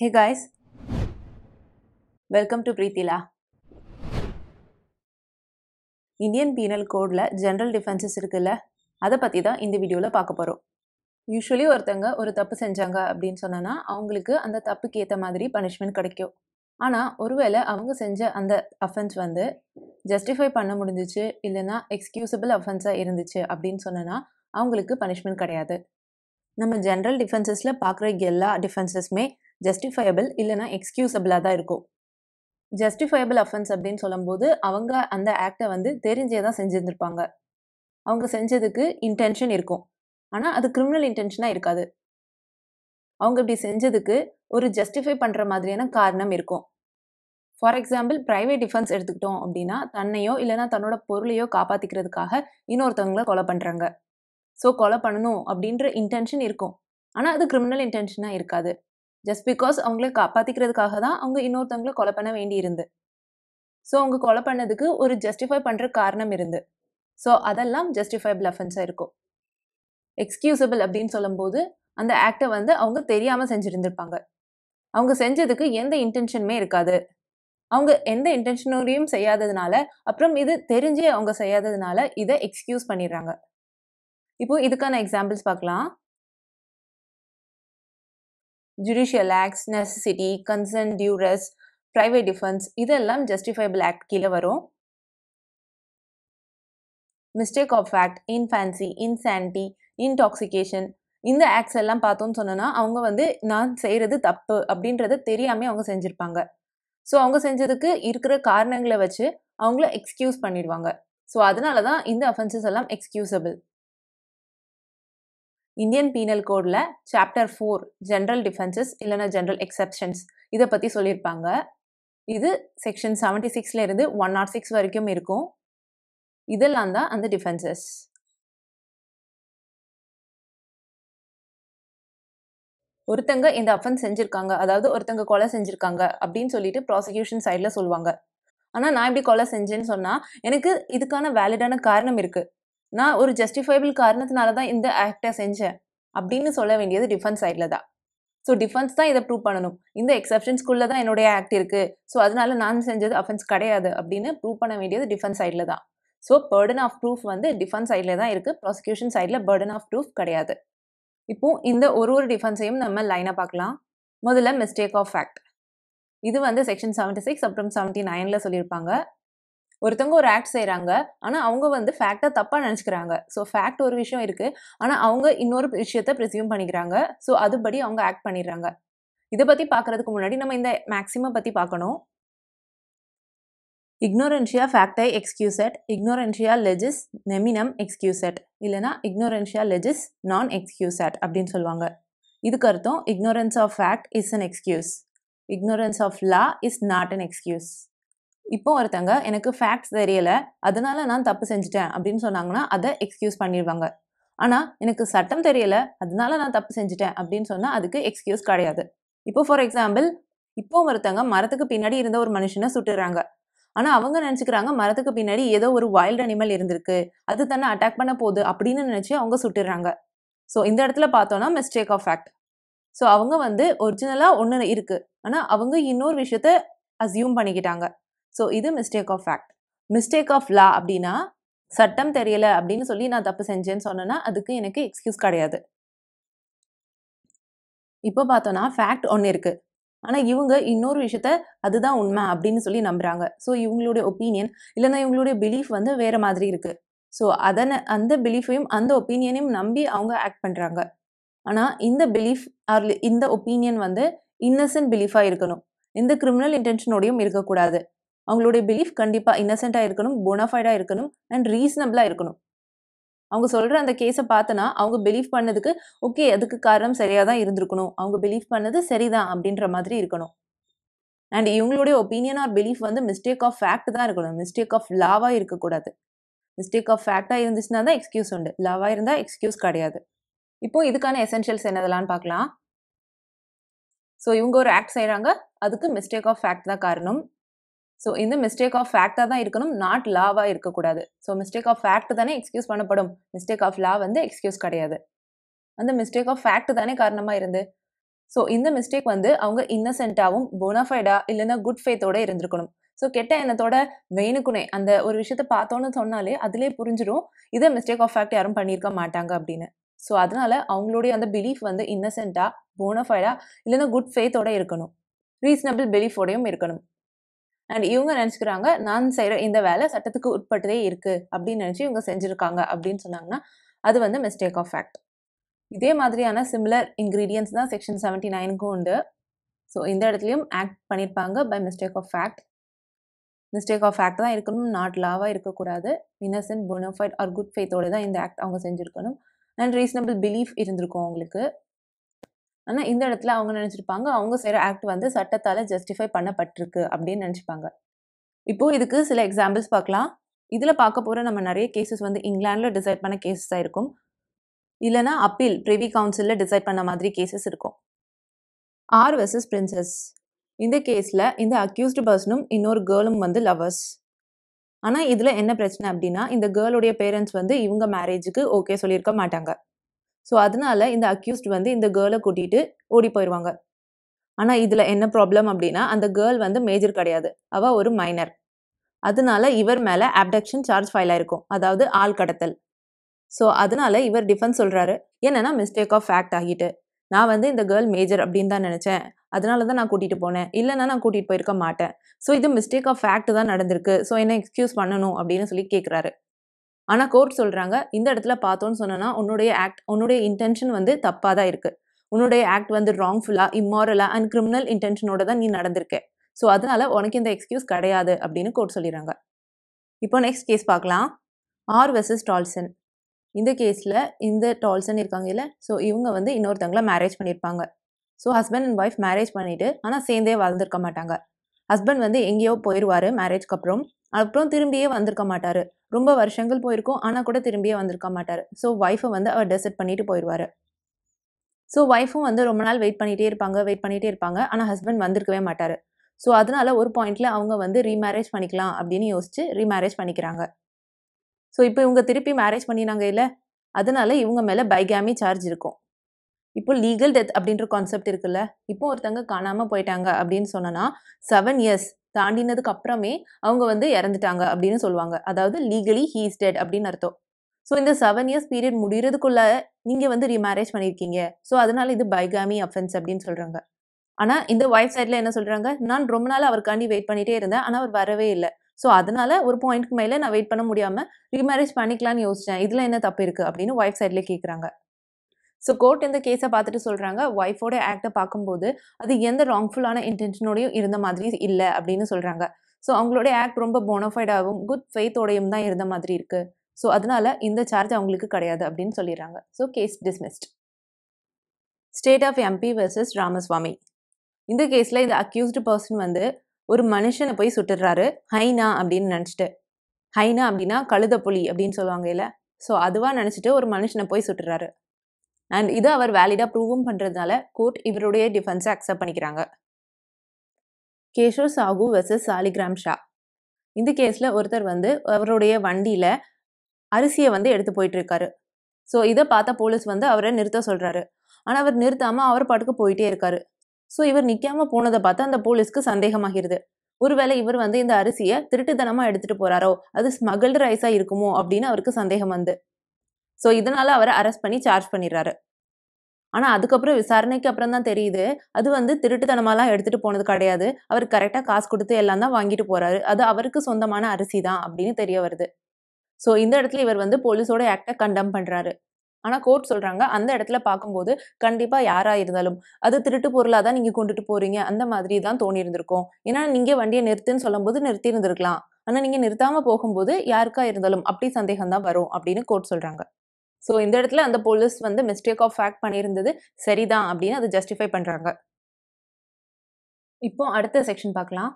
Hey guys, welcome to Preetila. Indian penal கோடில் general defences இருக்குல்ல அதை பற்றி தான் இந்த வீடியோவில் பார்க்க போகிறோம் யூஸ்வலி ஒருத்தங்க ஒரு தப்பு செஞ்சாங்க அப்படின்னு சொன்னோன்னா அவங்களுக்கு அந்த தப்புக்கு ஏற்ற மாதிரி பனிஷ்மெண்ட் கிடைக்கும். ஆனால் ஒருவேளை அவங்க செஞ்ச அந்த அஃபென்ஸ் வந்து ஜஸ்டிஃபை பண்ண முடிஞ்சிச்சு இல்லைன்னா எக்ஸ்கியூசபிள் அஃபென்ஸாக இருந்துச்சு அப்படின்னு சொன்னோன்னா அவங்களுக்கு பனிஷ்மெண்ட் கிடையாது. நம்ம ஜென்ரல் டிஃபென்சஸில் பார்க்குற எல்லா டிஃபென்சஸுமே ஜஸ்டிஃபையபிள் இல்லைனா எக்ஸ்கியூசபிளாக தான் இருக்கும். ஜஸ்டிஃபையபிள் அஃபென்ஸ் அப்படின்னு சொல்லும்போது அவங்க அந்த ஆக்டை வந்து தெரிஞ்சே தான் செஞ்சுருந்துருப்பாங்க. அவங்க செஞ்சதுக்கு இன்டென்ஷன் இருக்கும். ஆனால் அது கிரிமினல் இன்டென்ஷனாக இருக்காது. அவங்க இப்படி செஞ்சதுக்கு ஒரு ஜஸ்டிஃபை பண்ணுற மாதிரியான காரணம் இருக்கும். ஃபார் எக்ஸாம்பிள் ப்ரைவேட் டிஃபென்ஸ் எடுத்துக்கிட்டோம் அப்படின்னா தன்னையோ இல்லைனா தன்னோட பொருளையோ காப்பாற்றிக்கிறதுக்காக இன்னொருத்தவங்கள கொலை பண்ணுறாங்க ஸோ கொலை பண்ணணும் அப்படின்ற இன்டென்ஷன் இருக்கும். ஆனால் அது கிரிமினல் இன்டென்ஷனாக இருக்காது. ஜஸ்ட் பிகாஸ் அவங்கள காப்பாற்றிக்கிறதுக்காக தான் அவங்க இன்னொருத்தவங்கள கொலை பண்ண வேண்டி இருந்து ஸோ அவங்க கொலை பண்ணதுக்கு ஒரு ஜஸ்டிஃபை பண்ணுற காரணம் இருந்து. ஸோ அதெல்லாம் ஜஸ்டிஃபைபிள் அஃபென்ஸாக இருக்கும். எக்ஸ்கியூசபிள் அப்படின்னு சொல்லும்போது அந்த ஆக்டை வந்து அவங்க தெரியாமல் செஞ்சுருந்துருப்பாங்க. அவங்க செஞ்சதுக்கு எந்த இன்டென்ஷனுமே இருக்காது. அவங்க எந்த இன்டென்ஷனோடையும் செய்யாததுனால அப்புறம் இது தெரிஞ்சே அவங்க செய்யாததுனால இதை எக்ஸ்கியூஸ் பண்ணிடுறாங்க. இப்போ இதுக்கான எக்ஸாம்பிள்ஸ் பார்க்கலாம். Judicial acts necessity concern duress private defence இதெல்லாம் ஜஸ்டிஃபைபிள் ஆக்ட் கீழே வரும். Mistake of act infancy insanity intoxication இந்த ஆக்ட்ஸ் எல்லாம் பார்த்தோம்னு சொன்னோன்னா அவங்க வந்து நான் செய்கிறது தப்பு அப்படின்றத தெரியாமல் அவங்க செஞ்சுருப்பாங்க. ஸோ அவங்க செஞ்சதுக்கு இருக்கிற காரணங்களை வச்சு அவங்கள எக்ஸ்கியூஸ் பண்ணிடுவாங்க. ஸோ அதனால தான் இந்த அஃபென்சஸ் எல்லாம் எக்ஸ்கியூசபிள் இந்தியன் பீனல் கோடில் சாப்டர் ஃபோர் ஜென்ரல் டிஃபென்சஸ் இல்லைனா ஜென்ரல் எக்ஸப்ஷன்ஸ் இதை பற்றி சொல்லியிருப்பாங்க. இது செக்ஷன் செவன்டி சிக்ஸ்ல இருந்து ஒன் நாட் சிக்ஸ் வரைக்கும் இருக்கும். இதெல்லாம் தான் அந்த டிஃபென்சஸ் ஒருத்தங்க இந்த அஃபென்ஸ் செஞ்சுருக்காங்க. அதாவது ஒருத்தங்க கொலை செஞ்சுருக்காங்க அப்படின்னு சொல்லிட்டு ப்ராசிக்யூஷன் சைடில் சொல்லுவாங்க. ஆனால் நான் இப்படி கொலை செஞ்சேன்னு சொன்னால் எனக்கு இதுக்கான வேலிடான காரணம் இருக்குது நான் ஒரு ஜஸ்டிஃபைபிள் காரணத்தினால தான் இந்த ஆக்டை செஞ்சேன். அப்படின்னு சொல்ல வேண்டியது டிஃபென்ஸ் சைடில் தான். ஸோ டிஃபென்ஸ் தான் இதை ப்ரூவ் பண்ணணும். இந்த எக்ஸப்ஷன்ஸ்குள்ளே தான் என்னுடைய ஆக்ட் இருக்குது ஸோ அதனால நான் செஞ்சது அஃபென்ஸ் கிடையாது அப்படின்னு ப்ரூவ் பண்ண வேண்டியது டிஃபென்ஸ் சைடில் தான். ஸோ பேர்டன் ஆஃப் ப்ரூஃப் வந்து டிஃபென்ஸ் சைடில் தான் இருக்குது ப்ராசிக்யூஷன் சைடில் பேர்டன் ஆஃப் ப்ரூஃப் கிடையாது. இப்போ இந்த ஒரு ஒரு டிஃபென்ஸையும் நம்ம லைனாக பார்க்கலாம். முதல்ல மிஸ்டேக் ஆஃப் ஃபேக்ட் இது வந்து செக்ஷன் செவன்ட்டி சிக்ஸ் அப்புறம் செவன்ட்டி நைனில் சொல்லியிருப்பாங்க. ஒருத்தவங்க ஒரு ஆக்ட் செய்கிறாங்க ஆனால் அவங்க வந்து ஃபேக்டாக தப்பாக நினச்சிக்கிறாங்க. ஸோ ஃபேக்ட் ஒரு விஷயம் இருக்குது ஆனால் அவங்க இன்னொரு விஷயத்த ப்ரிசியூம் பண்ணிக்கிறாங்க. ஸோ அதுபடி அவங்க ஆக்ட் பண்ணிடுறாங்க. இதை பற்றி பார்க்குறதுக்கு முன்னாடி நம்ம இந்த மேக்ஸிமம் பற்றி பார்க்கணும் இக்னோரன்ஷியா ஃபேக்டை எக்ஸ்கியூசட் இக்னோரன்ஷியா லெஜிஸ் நெமினம் எக்ஸ்கியூசட் இல்லைனா இக்னோரன்ஷியா லெஜிஸ் நான் எக்ஸ்கியூசட் அப்படின்னு சொல்லுவாங்க. இதுக்கு அர்த்தம் ignorance of fact is an excuse ignorance of law is not an excuse இப்போ ஒருத்தங்க எனக்கு ஃபேக்ட்ஸ் தெரியல அதனால நான் தப்பு செஞ்சுட்டேன் அப்படின்னு சொன்னாங்கன்னா அதை எக்ஸ்கியூஸ் பண்ணிடுவாங்க. ஆனால் எனக்கு சட்டம் தெரியல அதனால நான் தப்பு செஞ்சுட்டேன் அப்படின்னு சொன்னால் அதுக்கு எக்ஸ்கியூஸ் கிடையாது. இப்போ ஃபார் எக்ஸாம்பிள் இப்போ ஒருத்தங்க மரத்துக்கு பின்னாடி இருந்த ஒரு மனுஷனை சுட்டுறாங்க. ஆனால் அவங்க நினச்சிக்கிறாங்க மரத்துக்கு பின்னாடி ஏதோ ஒரு வைல்ட் அனிமல் இருந்திருக்கு அது தன்னை அட்டாக் பண்ண போகுது அப்படின்னு நினச்சி அவங்க சுட்டுறாங்க. ஸோ இந்த இடத்துல பார்த்தோன்னா மிஸ்டேக் ஆஃப் ஃபேக்ட் ஸோ அவங்க வந்து ஒரிஜினலாக ஒன்று இருக்குது ஆனால் அவங்க இன்னொரு விஷயத்த அசியூம் பண்ணிக்கிட்டாங்க. ஸோ இது mistake of fact mistake of law அப்படின்னா சட்டம் தெரியல அப்படின்னு சொல்லி நான் தப்பு செஞ்சேன்னு சொன்னேன்னா அதுக்கு எனக்கு எக்ஸ்கியூஸ் கிடையாது. இப்போ பார்த்தோன்னா ஃபேக்ட் ஒன்று இருக்குது ஆனால் இவங்க இன்னொரு விஷயத்த அதுதான் உண்மை அப்படின்னு சொல்லி நம்புகிறாங்க ஸோ இவங்களுடைய ஒப்பீனியன் இல்லைன்னா இவங்களுடைய பிலீஃப் வந்து வேறு மாதிரி இருக்குது ஸோ அதனை அந்த பிலீஃபையும் அந்த ஒப்பீனியனையும் நம்பி அவங்க ஆக்ட் பண்ணுறாங்க ஆனால் இந்த பிலீஃப் ஆர் இந்த ஒப்பீனியன் வந்து இன்னசென்ட் பிலீஃபாக இருக்கணும். எந்த கிரிமினல் இன்டென்ஷனோடையும் இருக்கக்கூடாது. அவங்களுடைய பிலீஃப் கண்டிப்பாக இன்னசென்ட்டாக இருக்கணும் போனஃபைடாக இருக்கணும் அண்ட் ரீசனபிளாக இருக்கணும். அவங்க சொல்கிற அந்த கேஸை பார்த்தனா அவங்க பிலீவ் பண்ணதுக்கு ஓகே அதுக்கு காரணம் சரியாக தான் இருந்திருக்கணும். அவங்க பிலீவ் பண்ணது சரிதான் அப்படின்ற மாதிரி இருக்கணும். அண்ட் இவங்களுடைய ஒப்பீனியன் ஆர் பிலீஃப் வந்து மிஸ்டேக் ஆஃப் ஃபேக்ட் தான் இருக்கணும். மிஸ்டேக் ஆஃப் லாவாக இருக்கக்கூடாது. மிஸ்டேக் ஆஃப் ஃபேக்டாக இருந்துச்சுன்னா தான் எக்ஸ்கியூஸ் உண்டு. லாவாக இருந்தால் எக்ஸ்கியூஸ் கிடையாது. இப்போ இதுக்கான எசென்ஷியல்ஸ் என்னதெல்லாம் பார்க்கலாம் ஸோ இவங்க ஒரு ஆக்ட் செய்கிறாங்க அதுக்கு மிஸ்டேக் ஆஃப் ஃபேக்ட் தான் காரணம். ஸோ இந்த மிஸ்டேக் ஆஃப் ஃபேக்டாக தான் இருக்கணும் நாட் லாவாக இருக்கக்கூடாது. ஸோ மிஸ்டேக் ஆஃப் ஃபேக்ட் தானே எக்ஸ்கியூஸ் பண்ணப்படும். மிஸ்டேக் ஆஃப் லா வந்து எக்ஸ்கியூஸ் கிடையாது. அந்த மிஸ்டேக் ஆஃப் ஃபேக்ட் தானே காரணமாக இருந்து? ஸோ இந்த மிஸ்டேக் வந்து அவங்க இன்னசென்ட்டாகவும் போனஃபைடா இல்லைன்னா குட் ஃபேத்தோட இருந்திருக்கணும். ஸோ கெட்ட எண்ணத்தோட வெயினுக்குனே அந்த ஒரு விஷயத்த பார்த்தோன்னு சொன்னாலே அதிலே புரிஞ்சிடும் இதை மிஸ்டேக் ஆஃப் ஃபேக்ட் யாரும் பண்ணியிருக்க மாட்டாங்க அப்படின்னு. ஸோ அதனால அவங்களுடைய அந்த பிலீஃப் வந்து இன்னசென்ட்டாக போனஃபைடா இல்லைன்னா குட் ஃபேத்தோட இருக்கணும். ரீசனபிள் பிலீஃபோடையும் இருக்கணும். அண்ட் இவங்க நினச்சிக்கிறாங்க நான் செய்கிற இந்த வேலை சட்டத்துக்கு உட்பட்டதே இருக்குது அப்படின்னு நினச்சி இவங்க செஞ்சுருக்காங்க அப்படின்னு சொன்னாங்கன்னா அது வந்து மிஸ்டேக் ஆஃப் ஃபேக்ட் இதே மாதிரியான சிமிலர் இன்க்ரீடியன்ஸ் தான் செக்ஷன் செவன்ட்டி நைனுக்கும் உண்டு. ஸோ இந்த இடத்துலையும் ஆக்ட் பண்ணியிருப்பாங்க by mistake of fact mistake of fact தான் இருக்கணும் நாட் லாவாக இருக்கக்கூடாது. Innocent bona fide or good ஃபேத்தோடு தான் இந்த ஆக்ட் அவங்க செஞ்சுருக்கணும். அண்ட் ரீசனபிள் பிலீஃப் இருந்திருக்கும் அவங்களுக்கு. ஆனால் இந்த இடத்துல அவங்க நினச்சிருப்பாங்க அவங்க செய்கிற ஆக்ட் வந்து சட்டத்தால் ஜஸ்டிஃபை பண்ணப்பட்டிருக்கு அப்படின்னு நினச்சிப்பாங்க. இப்போது இதுக்கு சில எக்ஸாம்பிள்ஸ் பார்க்கலாம். இதில் பார்க்க போகிற நம்ம நிறைய கேசஸ் வந்து இங்கிலாண்டில் டிசைட் பண்ண கேசஸாக இருக்கும். இல்லைனா அப்பீல் ப்ரிவி கவுன்சிலில் டிசைட் பண்ண மாதிரி கேசஸ் இருக்கும். ஆர் வெர்சஸ் பிரின்சஸ் இந்த கேஸில் இந்த அக்யூஸ்டு பர்சனும் இன்னொரு கேர்ளும் வந்து லவர்ஸ் ஆனால் இதில் என்ன பிரச்சனை அப்படின்னா இந்த கேர்ளுடைய பேரண்ட்ஸ் வந்து இவங்க மேரேஜுக்கு ஓகே சொல்லியிருக்க மாட்டாங்க. ஸோ அதனால இந்த அக்யூஸ்ட் வந்து இந்த கேர்ளை கூட்டிகிட்டு ஓடி போயிடுவாங்க ஆனால் இதில் என்ன ப்ராப்ளம் அப்படின்னா அந்த கேர்ள் வந்து மேஜர் கிடையாது. அவள் ஒரு மைனர் அதனால இவர் மேலே அப்டக்ஷன் சார்ஜ் ஃபைல் ஆயிருக்கும். அதாவது ஆள் கடத்தல். ஸோ அதனால இவர் டிஃபென்ஸ் சொல்கிறாரு என்னன்னா மிஸ்டேக் ஆஃப் ஃபேக்ட் ஆகிட்டு. நான் வந்து இந்த கேர்ள் மேஜர் அப்படின்னு தான் நினச்சேன். அதனால தான் நான் கூட்டிகிட்டு போனேன். இல்லைன்னா நான் கூட்டிகிட்டு போயிருக்க மாட்டேன். ஸோ இது மிஸ்டேக் ஆஃப் ஃபேக்ட் தான் நடந்திருக்கு. ஸோ என்ன எக்ஸ்கியூஸ் பண்ணணும்? அப்படின்னு சொல்லி கேட்குறாரு ஆனால் கோர்ட் சொல்கிறாங்க இந்த இடத்துல பார்த்தோன்னு சொன்னோன்னா உன்னுடைய ஆக்ட் உன்னுடைய இன்டென்ஷன் வந்து தப்பாக தான் இருக்குது உன்னுடைய ஆக்ட் வந்து ராங்ஃபுல்லாக இம்மாரலாக அண்ட் கிரிமினல் இன்டென்ஷனோட தான் நீ நடந்திருக்க. ஸோ அதனால உனக்கு இந்த எக்ஸ்கியூஸ் கிடையாது அப்படின்னு கோர்ட் சொல்லிடுறாங்க. இப்போ நெக்ஸ்ட் கேஸ் பார்க்கலாம். ஆர் வெர்சஸ் டால்சன் இந்த கேஸில் இந்த டால்சன் இருக்காங்க இல்லை ஸோ இவங்க வந்து இன்னொருத்தவங்கள மேரேஜ் பண்ணியிருப்பாங்க. So husband and wife marriage பண்ணிவிட்டு ஆனால் சேர்ந்தே வளர்ந்துருக்க மாட்டாங்க. ஹஸ்பண்ட் வந்து எங்கேயோ போயிடுவார் மேரேஜ்க்கு அப்புறம். அப்புறம் திரும்பியே வந்திருக்க மாட்டார். ரொம்ப வருஷங்கள் போயிருக்கும் ஆனால் கூட திரும்பியே வந்திருக்க மாட்டார். ஸோ ஒய்ஃபை வந்து அவர் டெசர்ட் பண்ணிட்டு போயிடுவார் ஸோ ஒய்ஃபும் வந்து ரொம்ப நாள் வெயிட் பண்ணிகிட்டே இருப்பாங்க வெயிட் பண்ணிகிட்டே இருப்பாங்க. ஆனால் ஹஸ்பண்ட் வந்திருக்கவே மாட்டார். ஸோ அதனால ஒரு பாயிண்ட்ல அவங்க வந்து ரீமேரேஜ் பண்ணிக்கலாம் அப்படின்னு யோசிச்சு ரீமேரேஜ் பண்ணிக்கிறாங்க. ஸோ இப்போ இவங்க திருப்பி மேரேஜ் பண்ணினாங்க இல்லை? அதனால இவங்க மேலே பைகாமி சார்ஜ் இருக்கும். இப்போ லீகல் டெத் அப்படின்ற கான்செப்ட் இருக்குல்ல? இப்போ ஒருத்தங்க காணாமல் போயிட்டாங்க அப்படின்னு சொன்னோன்னா செவன் இயர்ஸ் தாண்டினதுக்கு அப்புறமே அவங்க வந்து இறந்துட்டாங்க அப்படின்னு சொல்லுவாங்க. அதாவது லீகலி ஹீஸ் டெட் அப்படின்னு அர்த்தம். ஸோ இந்த செவன் இயர்ஸ் பீரியட் முடிகிறதுக்குள்ள நீங்கள் வந்து ரீமேரேஜ் பண்ணியிருக்கீங்க. ஸோ அதனால இது பைகாமி அஃபென்ஸ் அப்படின்னு சொல்கிறாங்க ஆனால் இந்த ஒய்ஃப் சைடில் என்ன சொல்கிறாங்க நான் ரொம்ப நாள் அவருக்காண்டி வெயிட் பண்ணிகிட்டே இருந்தேன். ஆனால் அவர் வரவே இல்லை. ஸோ அதனால ஒரு பாயிண்ட்க்கு மேலே நான் வெயிட் பண்ண முடியாமல் ரீமேரேஜ் பண்ணிக்கலாம்னு யோசித்தேன் இதில் என்ன தப்பு இருக்குது அப்படின்னு ஒய்ஃப் சைடில் கேட்குறாங்க ஸோ கோர்ட் இந்த கேஸை பார்த்துட்டு சொல்கிறாங்க ஒய்ஃபோட ஆக்டை பார்க்கும்போது அது எந்த ராங்ஃபுல்லான இன்டென்ஷனோடையும் இருந்த மாதிரி இல்லை அப்படின்னு சொல்கிறாங்க ஸோ அவங்களோட ஆக்ட் ரொம்ப போனோஃபைடாகவும் குட் ஃபெய்த்தோடையும் தான் இருந்த மாதிரி இருக்குது ஸோ அதனால இந்த சார்ஜ் அவங்களுக்கு கிடையாது அப்படின்னு சொல்லிடுறாங்க. So case dismissed state of MP versus Ramaswamy இந்த கேஸில் இந்த அக்யூஸ்டு பர்சன் வந்து ஒரு மனுஷனை போய் சுட்டுடுறாரு. ஹைனா அப்படின்னு நினச்சிட்டு. ஹைனா அப்படின்னா கழுத புலி அப்படின்னு சொல்லுவாங்க இல்லை. ஸோ அதுவாக நினச்சிட்டு ஒரு மனுஷனை போய் சுட்டுறாரு. அண்ட் இதை அவர் வேலிடாக ப்ரூவும் பண்ணுறதுனால கோர்ட் இவருடைய டிஃபென்ஸை அக்செப்ட் பண்ணிக்கிறாங்க. கேஷோ சாகு வெர்சஸ் சாலிகிராம் ஷா. இந்த கேஸில் ஒருத்தர் வந்து அவருடைய வண்டியில் அரிசியை வந்து எடுத்து போயிட்டுருக்காரு. ஸோ இதை பார்த்த போலீஸ் வந்து அவரை நிறுத்த சொல்கிறாரு ஆனால் அவர் நிறுத்தாமல் அவர் பாட்டுக்கு போயிட்டே இருக்காரு. ஸோ இவர் நிற்காம போனதை பார்த்து அந்த போலீஸ்க்கு சந்தேகமாகிறது ஒருவேளை இவர் வந்து இந்த அரிசியை திருட்டுத்தனமாக எடுத்துகிட்டு போகிறாரோ அது ஸ்மகிள்டு ரைஸாக இருக்குமோ அப்படின்னு அவருக்கு சந்தேகம் வந்து. ஸோ இதனால் அவரை அரெஸ்ட் பண்ணி சார்ஜ் பண்ணிடுறாரு. ஆனால் அதுக்கப்புறம் விசாரணைக்கு அப்புறம் தான் தெரியுது. அது வந்து திருட்டுத்தனமாலாம் எடுத்துகிட்டு போனது கிடையாது. அவர் கரெக்டாக காசு கொடுத்து எல்லாம் தான் வாங்கிட்டு போகிறாரு அது அவருக்கு சொந்தமான அரிசி தான் அப்படின்னு தெரிய வருது. ஸோ இந்த இடத்துல இவர் வந்து போலீஸோட ஆக்டை கண்டம் பண்ணுறாரு ஆனால் கோர்ட் சொல்கிறாங்க அந்த இடத்துல பார்க்கும்போது கண்டிப்பாக யாராக இருந்தாலும் அது திருட்டு பொருளாக தான் நீங்கள் கொண்டுட்டு போகிறீங்க அந்த மாதிரி தான் தோணி இருந்திருக்கும் ஏன்னா நீங்கள் வண்டியை நிறுத்துன்னு சொல்லும்போது நிறுத்தி இருந்திருக்கலாம் ஆனால் நீங்கள் நிறுத்தாமல் போகும்போது யாருக்கா இருந்தாலும் அப்படி சந்தேகம் தான் வரும் அப்படின்னு கோர்ட் சொல்கிறாங்க ஸோ இந்த இடத்துல அந்த போலீஸ் வந்து மிஸ்டேக் ஆஃப் ஃபேக்ட் பண்ணியிருந்தது சரிதான் அப்படின்னு அதை ஜஸ்டிஃபை பண்ணுறாங்க இப்போ அடுத்த செக்ஷன் பார்க்கலாம்.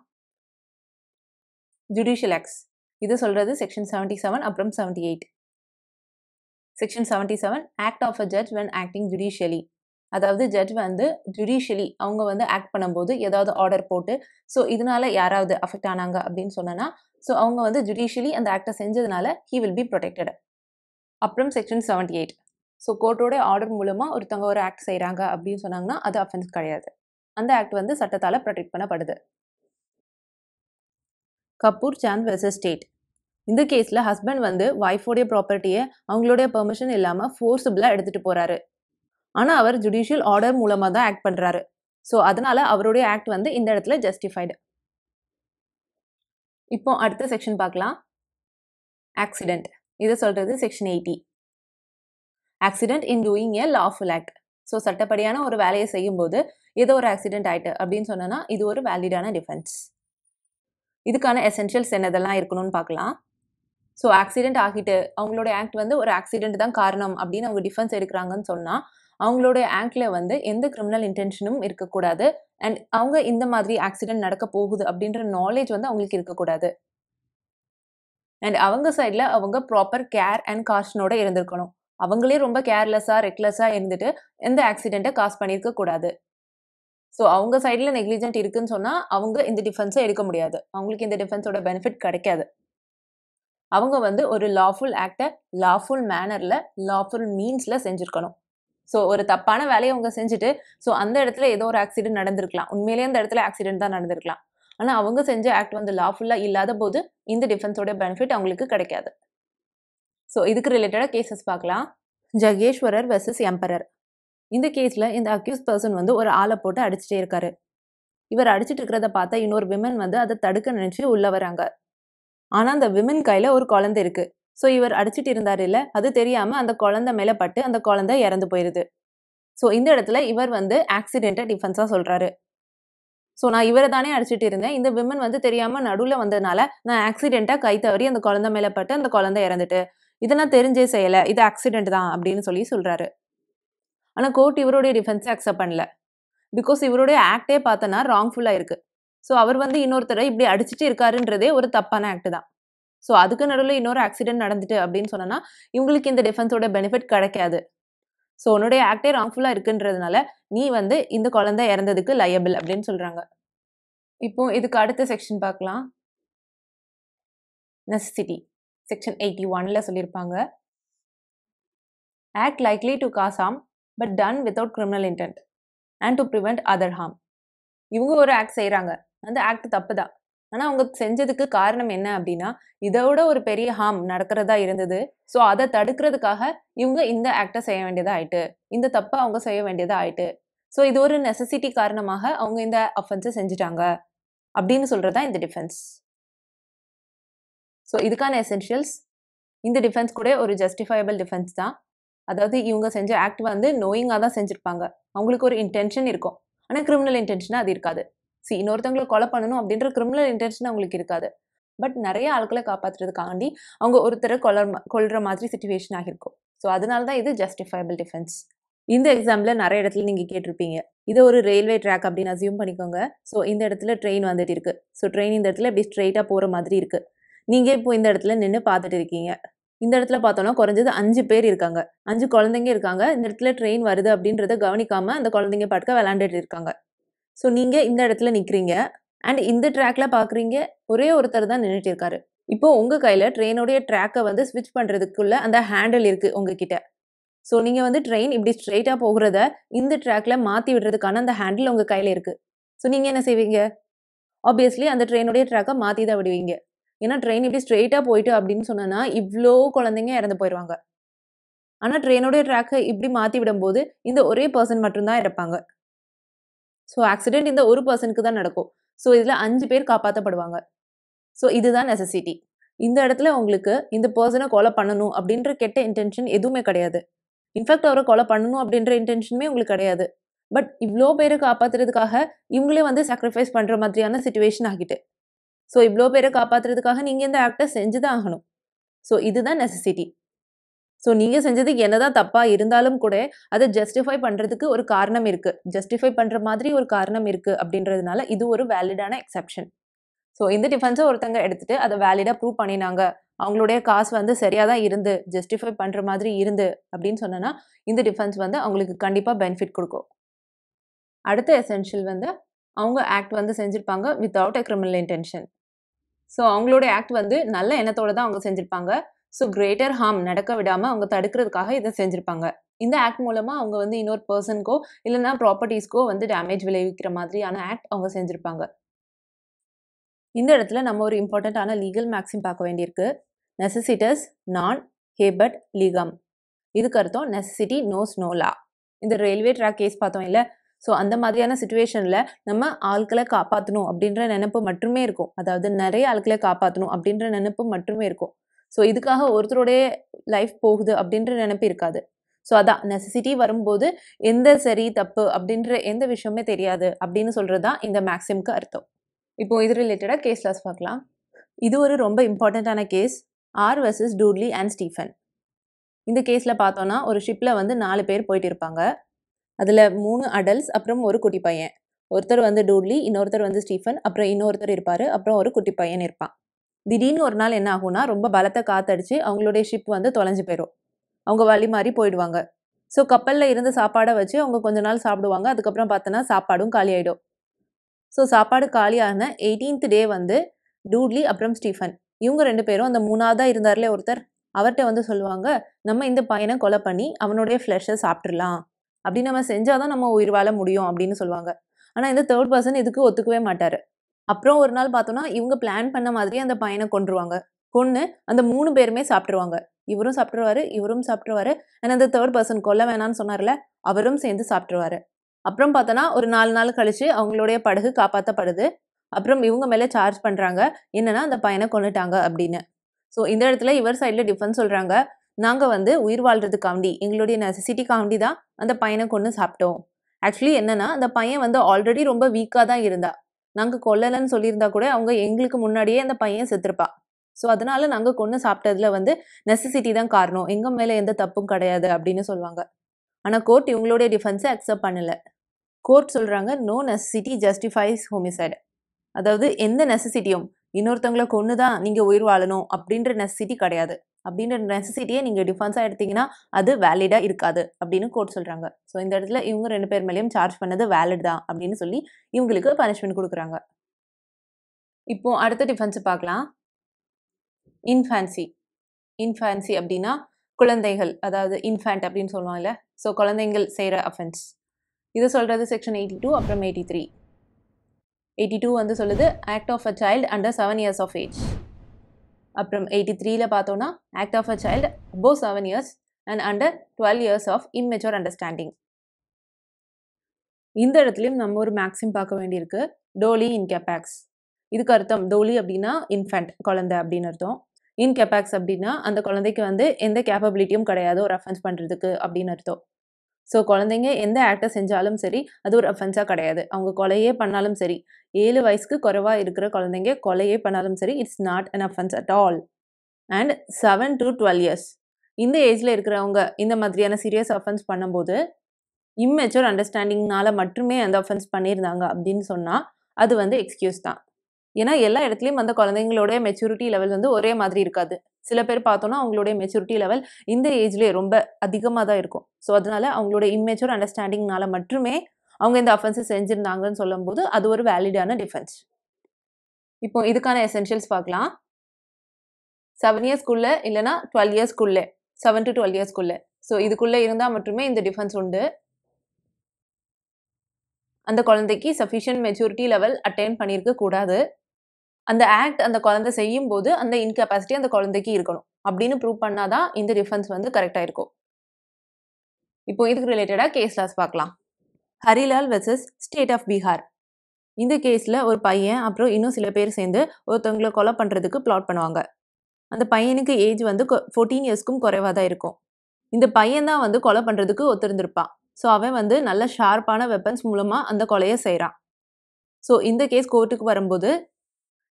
ஜுடிஷியல் ஆக்ட்ஸ் இது சொல்கிறது செக்ஷன் செவன்ட்டி செவன் அப்புறம் seventy eight section seventy seven act of a judge when acting judicially அதாவது ஜட்ஜ் வந்து ஜுடிஷியலி அவங்க வந்து ஆக்ட் பண்ணும்போது ஏதாவது ஆர்டர் போட்டு ஸோ இதனால யாராவது அஃபெக்ட் ஆனாங்க அப்படின்னு சொன்னோன்னா ஸோ அவங்க வந்து ஜுடிஷியலி அந்த ஆக்டை செஞ்சதுனால ஹீ வில் பி ப்ரொடெக்டட் அப்புறம் செக்ஷன் செவன்டி எயிட் ஸோ கோர்ட்டோட ஆர்டர் மூலமாக ஒருத்தவங்க ஒரு ஆக்ட் செய்கிறாங்க அப்படின்னு சொன்னாங்கன்னா அது அஃபென்ஸ் கிடையாது. அந்த ஆக்ட் வந்து சட்டத்தால் ப்ரொடெக்ட் பண்ணப்படுது. கபூர் சாந்த் வெர்சஸ் ஸ்டேட் இந்த கேஸில் ஹஸ்பண்ட் வந்து ஒய்ஃபோடைய ப்ராப்பர்ட்டியை அவங்களுடைய பெர்மிஷன் இல்லாமல் ஃபோர்ஸபிளாக எடுத்துகிட்டு போகிறாரு ஆனால் அவர் ஜுடிஷியல் ஆர்டர் மூலமாக தான் ஆக்ட் பண்ணுறாரு ஸோ அதனால் அவருடைய ஆக்ட் வந்து இந்த இடத்துல ஜஸ்டிஃபைடு இப்போ அடுத்த செக்ஷன் பார்க்கலாம். ஆக்சிடெண்ட் இதை சொல்கிறது section eighty accident in doing a lawful act so சட்டப்படியான ஒரு வேலையை செய்யும்போது ஏதோ ஒரு ஆக்சிடென்ட் ஆயிட்டு அப்படின்னு சொன்னோன்னா இது ஒரு வேலிடான டிஃபென்ஸ் இதுக்கான எசென்ஷியல்ஸ் என்னதெல்லாம் இருக்கணும்னு பார்க்கலாம். ஸோ ஆக்சிடென்ட் ஆகிட்டு அவங்களோட ஆக்ட் வந்து ஒரு ஆக்சிடென்ட் தான் காரணம் அப்படின்னு அவங்க டிஃபென்ஸ் எடுக்கிறாங்கன்னு சொன்னால் அவங்களோட ஆக்டில் வந்து எந்த கிரிமினல் இன்டென்ஷனும் இருக்கக்கூடாது. அண்ட் அவங்க இந்த மாதிரி ஆக்சிடென்ட் நடக்க போகுது அப்படின்ற நாலேஜ் வந்து அவங்களுக்கு இருக்கக்கூடாது. அண்ட் அவங்க சைடில் அவங்க ப்ராப்பர் கேர் அண்ட் காஷனோட இருந்திருக்கணும். அவங்களே ரொம்ப கேர்லெஸ்ஸாக ரெக்லெஸ்ஸாக இருந்துட்டு எந்த ஆக்சிடெண்ட்டை காஸ் பண்ணியிருக்க கூடாது. ஸோ அவங்க சைடில் நெக்லிஜென்ட் இருக்குன்னு சொன்னால் அவங்க இந்த டிஃபென்ஸை எடுக்க முடியாது. அவங்களுக்கு இந்த டிஃபென்ஸோட பெனிஃபிட் கிடைக்காது. அவங்க வந்து ஒரு லாஃபுல் ஆக்டை லாஃபுல் மேனரில் லாஃபுல் மீன்ஸில் செஞ்சுருக்கணும். ஸோ ஒரு தப்பான வேலையை அவங்க செஞ்சுட்டு ஸோ அந்த இடத்துல ஏதோ ஒரு ஆக்சிடென்ட் நடந்திருக்கலாம். உண்மையிலேயே அந்த இடத்துல ஆக்சிடென்ட் தான் நடந்திருக்கலாம். ஆனால் அவங்க செஞ்ச ஆக்ட் வந்து லாஃபுல்லாக இல்லாத போது இந்த டிஃபென்ஸோட பெனிஃபிட் அவங்களுக்கு கிடைக்காது. ஸோ இதுக்கு ரிலேட்டடாக கேசஸ் பார்க்கலாம். ஜகேஸ்வரர் வெர்சஸ் எம்பரர் இந்த கேஸில் இந்த அக்யூஸ் பர்சன் வந்து ஒரு ஆளை போட்டு அடிச்சுட்டே இருக்காரு. இவர் அடிச்சிட்டு இருக்கிறத பார்த்தா இன்னொரு விமன் வந்து அதை தடுக்க நினச்சி உள்ள வராங்க. ஆனால் அந்த விமன் கையில் ஒரு குழந்தை இருக்குது ஸோ இவர் அடிச்சிட்டு இருந்தார் இல்லை அது தெரியாமல் அந்த குழந்தை மேலே பட்டு அந்த குழந்தை இறந்து போயிடுது ஸோ இந்த இடத்துல இவர் வந்து ஆக்சிடென்ட்டை டிஃபென்ஸாக சொல்கிறாரு ஸோ நான் இவரை தானே அடிச்சிட்டு இருந்தேன். இந்த விமன் வந்து தெரியாமல் நடுவில் வந்ததுனால நான் ஆக்சிடெண்ட்டாக கை தவறி அந்த குழந்தை மேலே பட்டு அந்த குழந்தை இறந்துட்டு இதை நான் தெரிஞ்சே செய்யலை இது ஆக்சிடென்ட் தான் அப்படின்னு சொல்லி சொல்கிறாரு ஆனால் கோர்ட் இவருடைய டிஃபென்ஸை அக்செப்ட் பண்ணல. பிகாஸ் இவருடைய ஆக்டே பார்த்தோன்னா ராங்ஃபுல்லாக இருக்குது ஸோ அவர் வந்து இன்னொருத்தரை இப்படி அடிச்சுட்டு இருக்காருன்றதே ஒரு தப்பான ஆக்ட் தான். ஸோ அதுக்கு நடுவில் இன்னொரு ஆக்சிடென்ட் நடந்துட்டு அப்படின்னு சொன்னோன்னா இவங்களுக்கு இந்த டிஃபென்ஸோட பெனிஃபிட் கிடைக்காது. ஸோ உன்னுடைய ஆக்டே ராங்ஃபுல்லாக இருக்குன்றதுனால நீ வந்து இந்த குழந்தை இறந்ததுக்கு லயபிள் அப்படின்னு சொல்கிறாங்க இப்போ இதுக்கு அடுத்த செக்ஷன் பார்க்கலாம். நெசசிட்டி செக்ஷன் எயிட்டி ஒன்ல சொல்லியிருப்பாங்க. Act likely to cause harm but done without criminal intent and to prevent other harm இவங்க ஒரு ஆக்ட் செய்கிறாங்க அந்த ஆக்ட் தப்பு தான் ஆனால் அவங்க செஞ்சதுக்கு காரணம் என்ன அப்படின்னா இதோட ஒரு பெரிய ஹார்ம் நடக்கிறதா இருந்தது. ஸோ அதை தடுக்கிறதுக்காக இவங்க இந்த ஆக்டை செய்ய வேண்டியதாக ஆயிட்டு இந்த தப்பை அவங்க செய்ய வேண்டியதாக ஆயிட்டு. ஸோ இது ஒரு நெசசிட்டி காரணமாக அவங்க இந்த அஃபென்ஸை செஞ்சுட்டாங்க. அப்படின்னு சொல்கிறதா இந்த டிஃபென்ஸ் ஸோ இதுக்கான எசென்ஷியல்ஸ் இந்த டிஃபென்ஸ் கூட ஒரு ஜஸ்டிஃபையபிள் டிஃபென்ஸ் தான். அதாவது இவங்க செஞ்ச ஆக்ட் வந்து நோயிங்காக தான் செஞ்சுருப்பாங்க. அவங்களுக்கு ஒரு இன்டென்ஷன் இருக்கும். ஆனால் கிரிமினல் இன்டென்ஷனாக அது இருக்காது. சி இன்னொருத்தவங்களை கொலை பண்ணணும் அப்படின்ற கிரிமினல் இன்டென்ஷன் அவங்களுக்கு இருக்காது. பட் நிறைய ஆட்களை காப்பாற்றுறதுக்காண்டி அவங்க ஒருத்தரை கொல்ல கொள்கிற மாதிரி சுச்சுவேஷன் ஆகிருக்கும் ஸோ அதனால தான் இது ஜஸ்டிஃபைபிள் டிஃபென்ஸ் இந்த எக்ஸாம்பிள் நிறைய இடத்துல நீங்கள் கேட்டிருப்பீங்க. இது ஒரு ரயில்வே ட்ராக் அப்படின்னு அசியூம் பண்ணிக்கோங்க. ஸோ இந்த இடத்துல ட்ரெயின் வந்துட்டு இருக்கு. ஸோ ட்ரெயின் இந்த இடத்துல இப்படி ஸ்ட்ரெயிட்டாக போகிற மாதிரி இருக்கு. நீங்கள் இப்போ இந்த இடத்துல நின்று பார்த்துட்டு இருக்கீங்க. இந்த இடத்துல பார்த்தோம்னா குறைஞ்சது அஞ்சு பேர் இருக்காங்க. அஞ்சு குழந்தைங்க இருக்காங்க. இந்த இடத்துல ட்ரெயின் வருது அப்படின்றத கவனிக்காம அந்த குழந்தைங்க பாட்டுக்க விளாண்டுட்டு இருக்காங்க. ஸோ நீங்கள் இந்த இடத்துல நிற்கிறீங்க அண்ட் இந்த ட்ராக்ல பார்க்குறீங்க ஒரே ஒருத்தர் தான் நின்றுட்டு இருக்காரு இப்போ உங்கள் கையில் ட்ரெயினுடைய ட்ராக்கை வந்து ஸ்விட்ச் பண்ணுறதுக்குள்ள அந்த ஹேண்டில் இருக்குது உங்ககிட்ட. ஸோ நீங்கள் வந்து ட்ரெயின் இப்படி ஸ்ட்ரெயிட்டாக போகிறத இந்த ட்ராக்ல மாற்றி விடுறதுக்கான அந்த ஹேண்டில் உங்கள் கையில் இருக்குது ஸோ நீங்கள் என்ன செய்வீங்க? ஆப்வியஸ்லி அந்த ட்ரெயினுடைய ட்ராக்கை மாற்றி தான் விடுவீங்க. ஏன்னா ட்ரெயின் இப்படி ஸ்ட்ரெயிட்டாக போயிட்டு அப்படின்னு சொன்னோன்னா இவ்வளோ குழந்தைங்க இறந்து போயிடுவாங்க ஆனால் ட்ரெயினுடைய ட்ராக்கை இப்படி மாற்றி விடும்போது இந்த ஒரே பர்சன் மட்டும்தான் இறப்பாங்க. ஸோ ஆக்சிடென்ட் இந்த ஒரு பர்சனுக்கு தான் நடக்கும். ஸோ இதில் அஞ்சு பேர் காப்பாற்றப்படுவாங்க ஸோ இதுதான் நெசசிட்டி இந்த இடத்துல உங்களுக்கு இந்த பர்சனை கொலை பண்ணணும் அப்படின்ற கெட்ட இன்டென்ஷன் எதுவுமே கிடையாது. இன்ஃபேக்ட் அவரை கொலை பண்ணணும் அப்படின்ற இன்டென்ஷனுமே உங்களுக்கு கிடையாது. பட் இவ்வளோ பேரை காப்பாற்றுறதுக்காக இவங்களே வந்து சாக்ரிஃபைஸ் பண்ணுற மாதிரியான சுச்சுவேஷன் ஆகிட்டு. ஸோ இவ்வளோ பேரை காப்பாற்றுறதுக்காக நீங்கள் இந்த ஆக்டை செஞ்சு தான் ஆகணும். ஸோ இதுதான் நெசசிட்டி ஸோ நீங்கள் செஞ்சது என்னதான் தப்பாக இருந்தாலும் கூட அதை ஜஸ்டிஃபை பண்ணுறதுக்கு ஒரு காரணம் இருக்குது ஜஸ்டிஃபை பண்ணுற மாதிரி ஒரு காரணம் இருக்குது அப்படின்றதுனால இது ஒரு வேலிடான எக்ஸப்ஷன் ஸோ இந்த டிஃபென்ஸை ஒருத்தங்க எடுத்துகிட்டு அதை வேலிடாக ப்ரூவ் பண்ணினாங்க. அவங்களுடைய காசு வந்து சரியாக தான் இருந்து ஜஸ்டிஃபை பண்ணுற மாதிரி இருந்து அப்படின்னு சொன்னோன்னா இந்த டிஃபென்ஸ் வந்து அவங்களுக்கு கண்டிப்பாக பெனிஃபிட் கொடுக்கும். அடுத்த எசென்ஷியல் வந்து அவங்க ஆக்ட் வந்து செஞ்சுருப்பாங்க without a criminal intention so அவங்களோட ஆக்ட் வந்து நல்ல எண்ணத்தோடு தான் அவங்க செஞ்சுருப்பாங்க. ஸோ கிரேட்டர் ஹார்ம் நடக்க விடாமல் அவங்க தடுக்கிறதுக்காக இதை செஞ்சுருப்பாங்க. இந்த ஆக்ட் மூலமாக அவங்க வந்து இன்னொரு பர்சனுக்கோ இல்லைன்னா ப்ராப்பர்ட்டிஸ்க்கோ வந்து டேமேஜ் விளைவிக்கிற மாதிரியான ஆக்ட் அவங்க செஞ்சிருப்பாங்க. இந்த இடத்துல நம்ம ஒரு இம்பார்ட்டண்ட்டான லீகல் மேக்ஸிம் பார்க்க வேண்டியிருக்கு. நெசசிட்டஸ் நான் ஹேபட் லீகம் இதுக்கு அர்த்தம் நெசசிட்டி நோஸ் நோ லா இந்த ரயில்வே ட்ராக் கேஸ் பார்த்தோம் இல்லை? ஸோ அந்த மாதிரியான சுச்சுவேஷனில் நம்ம ஆட்களை காப்பாற்றணும் அப்படின்ற நினப்பு மட்டுமே இருக்கும். அதாவது நிறைய ஆட்களை காப்பாற்றணும் அப்படின்ற நினப்பு மட்டுமே இருக்கும். ஸோ இதுக்காக ஒருத்தருடைய லைஃப் போகுது அப்படின்ற நினைப்பு இருக்காது. ஸோ அதான் நெசசிட்டி வரும்போது எந்த சரி தப்பு அப்படின்ற எந்த விஷயமே தெரியாது அப்படின்னு சொல்கிறது தான் இந்த மேக்ஸிம்க்கு அர்த்தம். இப்போ இது ரிலேட்டடாக கேஸ் லாஸ் பார்க்கலாம். இது ஒரு ரொம்ப இம்பார்ட்டண்ட்டான case R versus Dudley and Stephen இந்த கேஸில் பார்த்தோன்னா ஒரு ஷிப்பில் வந்து நாலு பேர் போயிட்டு இருப்பாங்க. அதில் மூணு அடல்ட்ஸ் அப்புறம் ஒரு குட்டி பையன். ஒருத்தர் வந்து டூட்லி இன்னொருத்தர் வந்து ஸ்டீஃபன் அப்புறம் இன்னொருத்தர் இருப்பார் அப்புறம் ஒரு குட்டி பையன் இருப்பான். திடீர்னு ஒரு நாள் என்ன ஆகும்னா ரொம்ப பலத்தை காத்தடிச்சு அவங்களுடைய ஷிப் வந்து தொலைஞ்சு போயிடும் அவங்க வழி மாறி போயிடுவாங்க. ஸோ கப்பலில் இருந்து சாப்பாடை வச்சு அவங்க கொஞ்ச நாள் சாப்பிடுவாங்க. அதுக்கப்புறம் பார்த்தோன்னா சாப்பாடும் காலி ஆகிடும் ஸோ சாப்பாடு காலியான எயிட்டீன்த் டே வந்து டூட்லி அப்புறம் ஸ்டீஃபன். இவங்க ரெண்டு பேரும் அந்த மூணாவதாக இருந்தார்லே ஒருத்தர் அவர்கிட்ட வந்து சொல்லுவாங்க நம்ம இந்த பையனை கொலை பண்ணி அவனுடைய ஃப்ளஷை சாப்பிட்றலாம் அப்படி நம்ம செஞ்சால் தான் நம்ம உயிர் வாழ முடியும். அப்படின்னு சொல்லுவாங்க. ஆனால் இந்த தேர்ட் பர்சன் இதுக்கு ஒத்துக்கவே மாட்டார். அப்புறம் ஒரு நாள் பார்த்தோன்னா இவங்க பிளான் பண்ண மாதிரி அந்த பையனை கொண்டுருவாங்க கொன்று அந்த மூணு பேருமே சாப்பிட்ருவாங்க இவரும் சாப்பிட்ருவாரு இவரும் சாப்பிட்ருவாரு அண்ட் அந்த தேர்ட் பர்சன் கொல்ல வேணாம்னு சொன்னார்ல அவரும் சேர்ந்து சாப்பிட்ருவாரு அப்புறம் பார்த்தோன்னா ஒரு நாலு நாள் கழிச்சு அவங்களுடைய படகு காப்பாற்றப்படுது அப்புறம் இவங்க மேலே சார்ஜ் பண்ணுறாங்க என்னன்னா அந்த பையனை கொண்டுட்டாங்க அப்படின்னு. ஸோ இந்த இடத்துல இவர் சைடில் டிஃபென்ஸ் சொல்கிறாங்க நாங்கள் வந்து உயிர் வாழ்றதுக்காண்டி எங்களுடைய நெசசிட்டிக்காண்டி தான். அந்த பையனை கொண்டு சாப்பிட்டோம். ஆக்சுவலி என்னன்னா அந்த பையன் வந்து ஆல்ரெடி ரொம்ப வீக்காக தான் இருந்தா. நாங்கள் கொல்லலைன்னு சொல்லியிருந்தா கூட அவங்க எங்களுக்கு முன்னாடியே அந்த பையன் செத்துருப்பா. ஸோ அதனால நாங்கள் கொண்டு சாப்பிட்டதுல வந்து நெசசிட்டி தான் காரணம். எங்கள் மேலே எந்த தப்பும் கிடையாது அப்படின்னு சொல்லுவாங்க. ஆனால் கோர்ட் இவங்களுடைய டிஃபென்ஸை அக்செப்ட் பண்ணல. கோர்ட் சொல்கிறாங்க நோ நெசசிட்டி ஜஸ்டிஃபைஸ் ஹோமிசைடு அதாவது எந்த நெசசிட்டியும் இன்னொருத்தவங்களை கொண்டு தான் நீங்கள் உயிர் வாழணும் அப்படின்ற நெசசிட்டி கிடையாது. அப்படின்ற நெசசிட்டியை நீங்கள் டிஃபென்ஸாக எடுத்தீங்கன்னா அது வேலிடாக இருக்காது அப்படின்னு கோர்ட் சொல்கிறாங்க ஸோ இந்த இடத்துல இவங்க ரெண்டு பேர் மேலேயும் சார்ஜ் பண்ணது வேலிட் தான் அப்படின்னு சொல்லி இவங்களுக்கு பனிஷ்மெண்ட் கொடுக்குறாங்க. இப்போ அடுத்த டிஃபென்ஸ் பார்க்கலாம். இன்ஃபேன்சி இன்ஃபேன்சி அப்படின்னா குழந்தைகள் அதாவது இன்ஃபேண்ட் அப்படின்னு சொல்லுவாங்கல்ல ஸோ குழந்தைங்கள் செய்கிற அஃபென்ஸ் இது சொல்கிறது செக்ஷன் எயிட்டி டூ அப்புறம் எயிட்டி த்ரீ எயிட்டி டூ வந்து சொல்லுது act of a child under seven years of age அப்புறம் எயிட்டி த்ரீல பார்த்தோன்னா act of a child above seven years and under twelve years of immature understanding இந்த இடத்துலையும் நம்ம ஒரு மேக்ஸிம் பார்க்க வேண்டியிருக்கு. டோலி இன்கேபேக்ஸ் இதுக்கு அர்த்தம் டோலி அப்படின்னா இன்ஃபென்ட் குழந்தை அப்படின்னு அர்த்தம். இன்கேபேக்ஸ் அப்படின்னா அந்த குழந்தைக்கு வந்து எந்த கேப்பபிலிட்டியும் கிடையாது. ஒரு அஃபென்ஸ் பண்ணுறதுக்கு அப்படின்னு அர்த்தம். ஸோ குழந்தைங்க எந்த ஆக்டை செஞ்சாலும் சரி அது ஒரு அஃபென்ஸாக கிடையாது. அவங்க கொலையே பண்ணாலும் சரி ஏழு வயசுக்கு குறைவாக இருக்கிற குழந்தைங்க கொலையே பண்ணாலும் சரி it's not an offence at all and seven to twelve years இந்த ஏஜில் இருக்கிறவங்க இந்த மாதிரியான சீரியஸ் அஃபென்ஸ் பண்ணும்போது இம்மெச்சூர் அண்டர்ஸ்டாண்டிங்னால மட்டுமே அந்த அஃபென்ஸ் பண்ணியிருந்தாங்க அப்படின்னு சொன்னால் அது வந்து எக்ஸ்கியூஸ் தான். ஏன்னா எல்லா இடத்துலையும் அந்த குழந்தைங்களோட மெச்சூரிட்டி லெவல் வந்து ஒரே மாதிரி இருக்காது. சில பேர் பார்த்தோன்னா அவங்களுடைய மெச்சூரிட்டி லெவல் இந்த ஏஜ்லேயே ரொம்ப அதிகமாக தான் இருக்கும். ஸோ அதனால அவங்களோட இம்மெச்சூர் அண்டர்ஸ்டாண்டிங்னால மட்டுமே அவங்க இந்த அஃபென்ஸை செஞ்சுருந்தாங்கன்னு சொல்லும்போது அது ஒரு வேலிடான டிஃபென்ஸ் இப்போ இதுக்கான எசென்ஷியல்ஸ் பார்க்கலாம். செவன் இயர்ஸ்க்குள்ளே இல்லைனா டுவெல் இயர்ஸ்க்குள்ளே செவன் டு டுவெல் இயர்ஸ்க்குள்ளே ஸோ இதுக்குள்ளே இருந்தால் மட்டுமே இந்த டிஃபென்ஸ் உண்டு. அந்த குழந்தைக்கு சஃபிஷியன்ட் மெச்சூரிட்டி லெவல் அட்டைன் பண்ணியிருக்க கூடாது. அந்த ஆக்ட் அந்த குழந்தை செய்யும் போது அந்த இன்கெப்பாசிட்டி அந்த குழந்தைக்கு இருக்கணும். அப்படின்னு ப்ரூவ் பண்ணாதான் இந்த டிஃபரன்ஸ் வந்து கரெக்டாக இருக்கும் இப்போ இதுக்கு ரிலேட்டடாக கேஸ் லாஸ் பார்க்கலாம். Harilal versus state of Bihar இந்த கேஸில் ஒரு பையன் அப்புறம் இன்னும் சில பேர் சேர்ந்து ஒருத்தவங்களை கொலை பண்ணுறதுக்கு பிளாட் பண்ணுவாங்க. அந்த பையனுக்கு ஏஜ் வந்து ஃபோர்டீன் இயர்ஸ்க்கும் குறைவாக தான் இருக்கும். இந்த பையன் தான் வந்து கொலை பண்ணுறதுக்கு ஒத்துருந்துருப்பான். ஸோ அவன் வந்து நல்ல ஷார்ப்பான வெப்பன்ஸ் மூலமாக அந்த கொலையை செய்கிறான் ஸோ இந்த கேஸ் கோர்ட்டுக்கு வரும்போது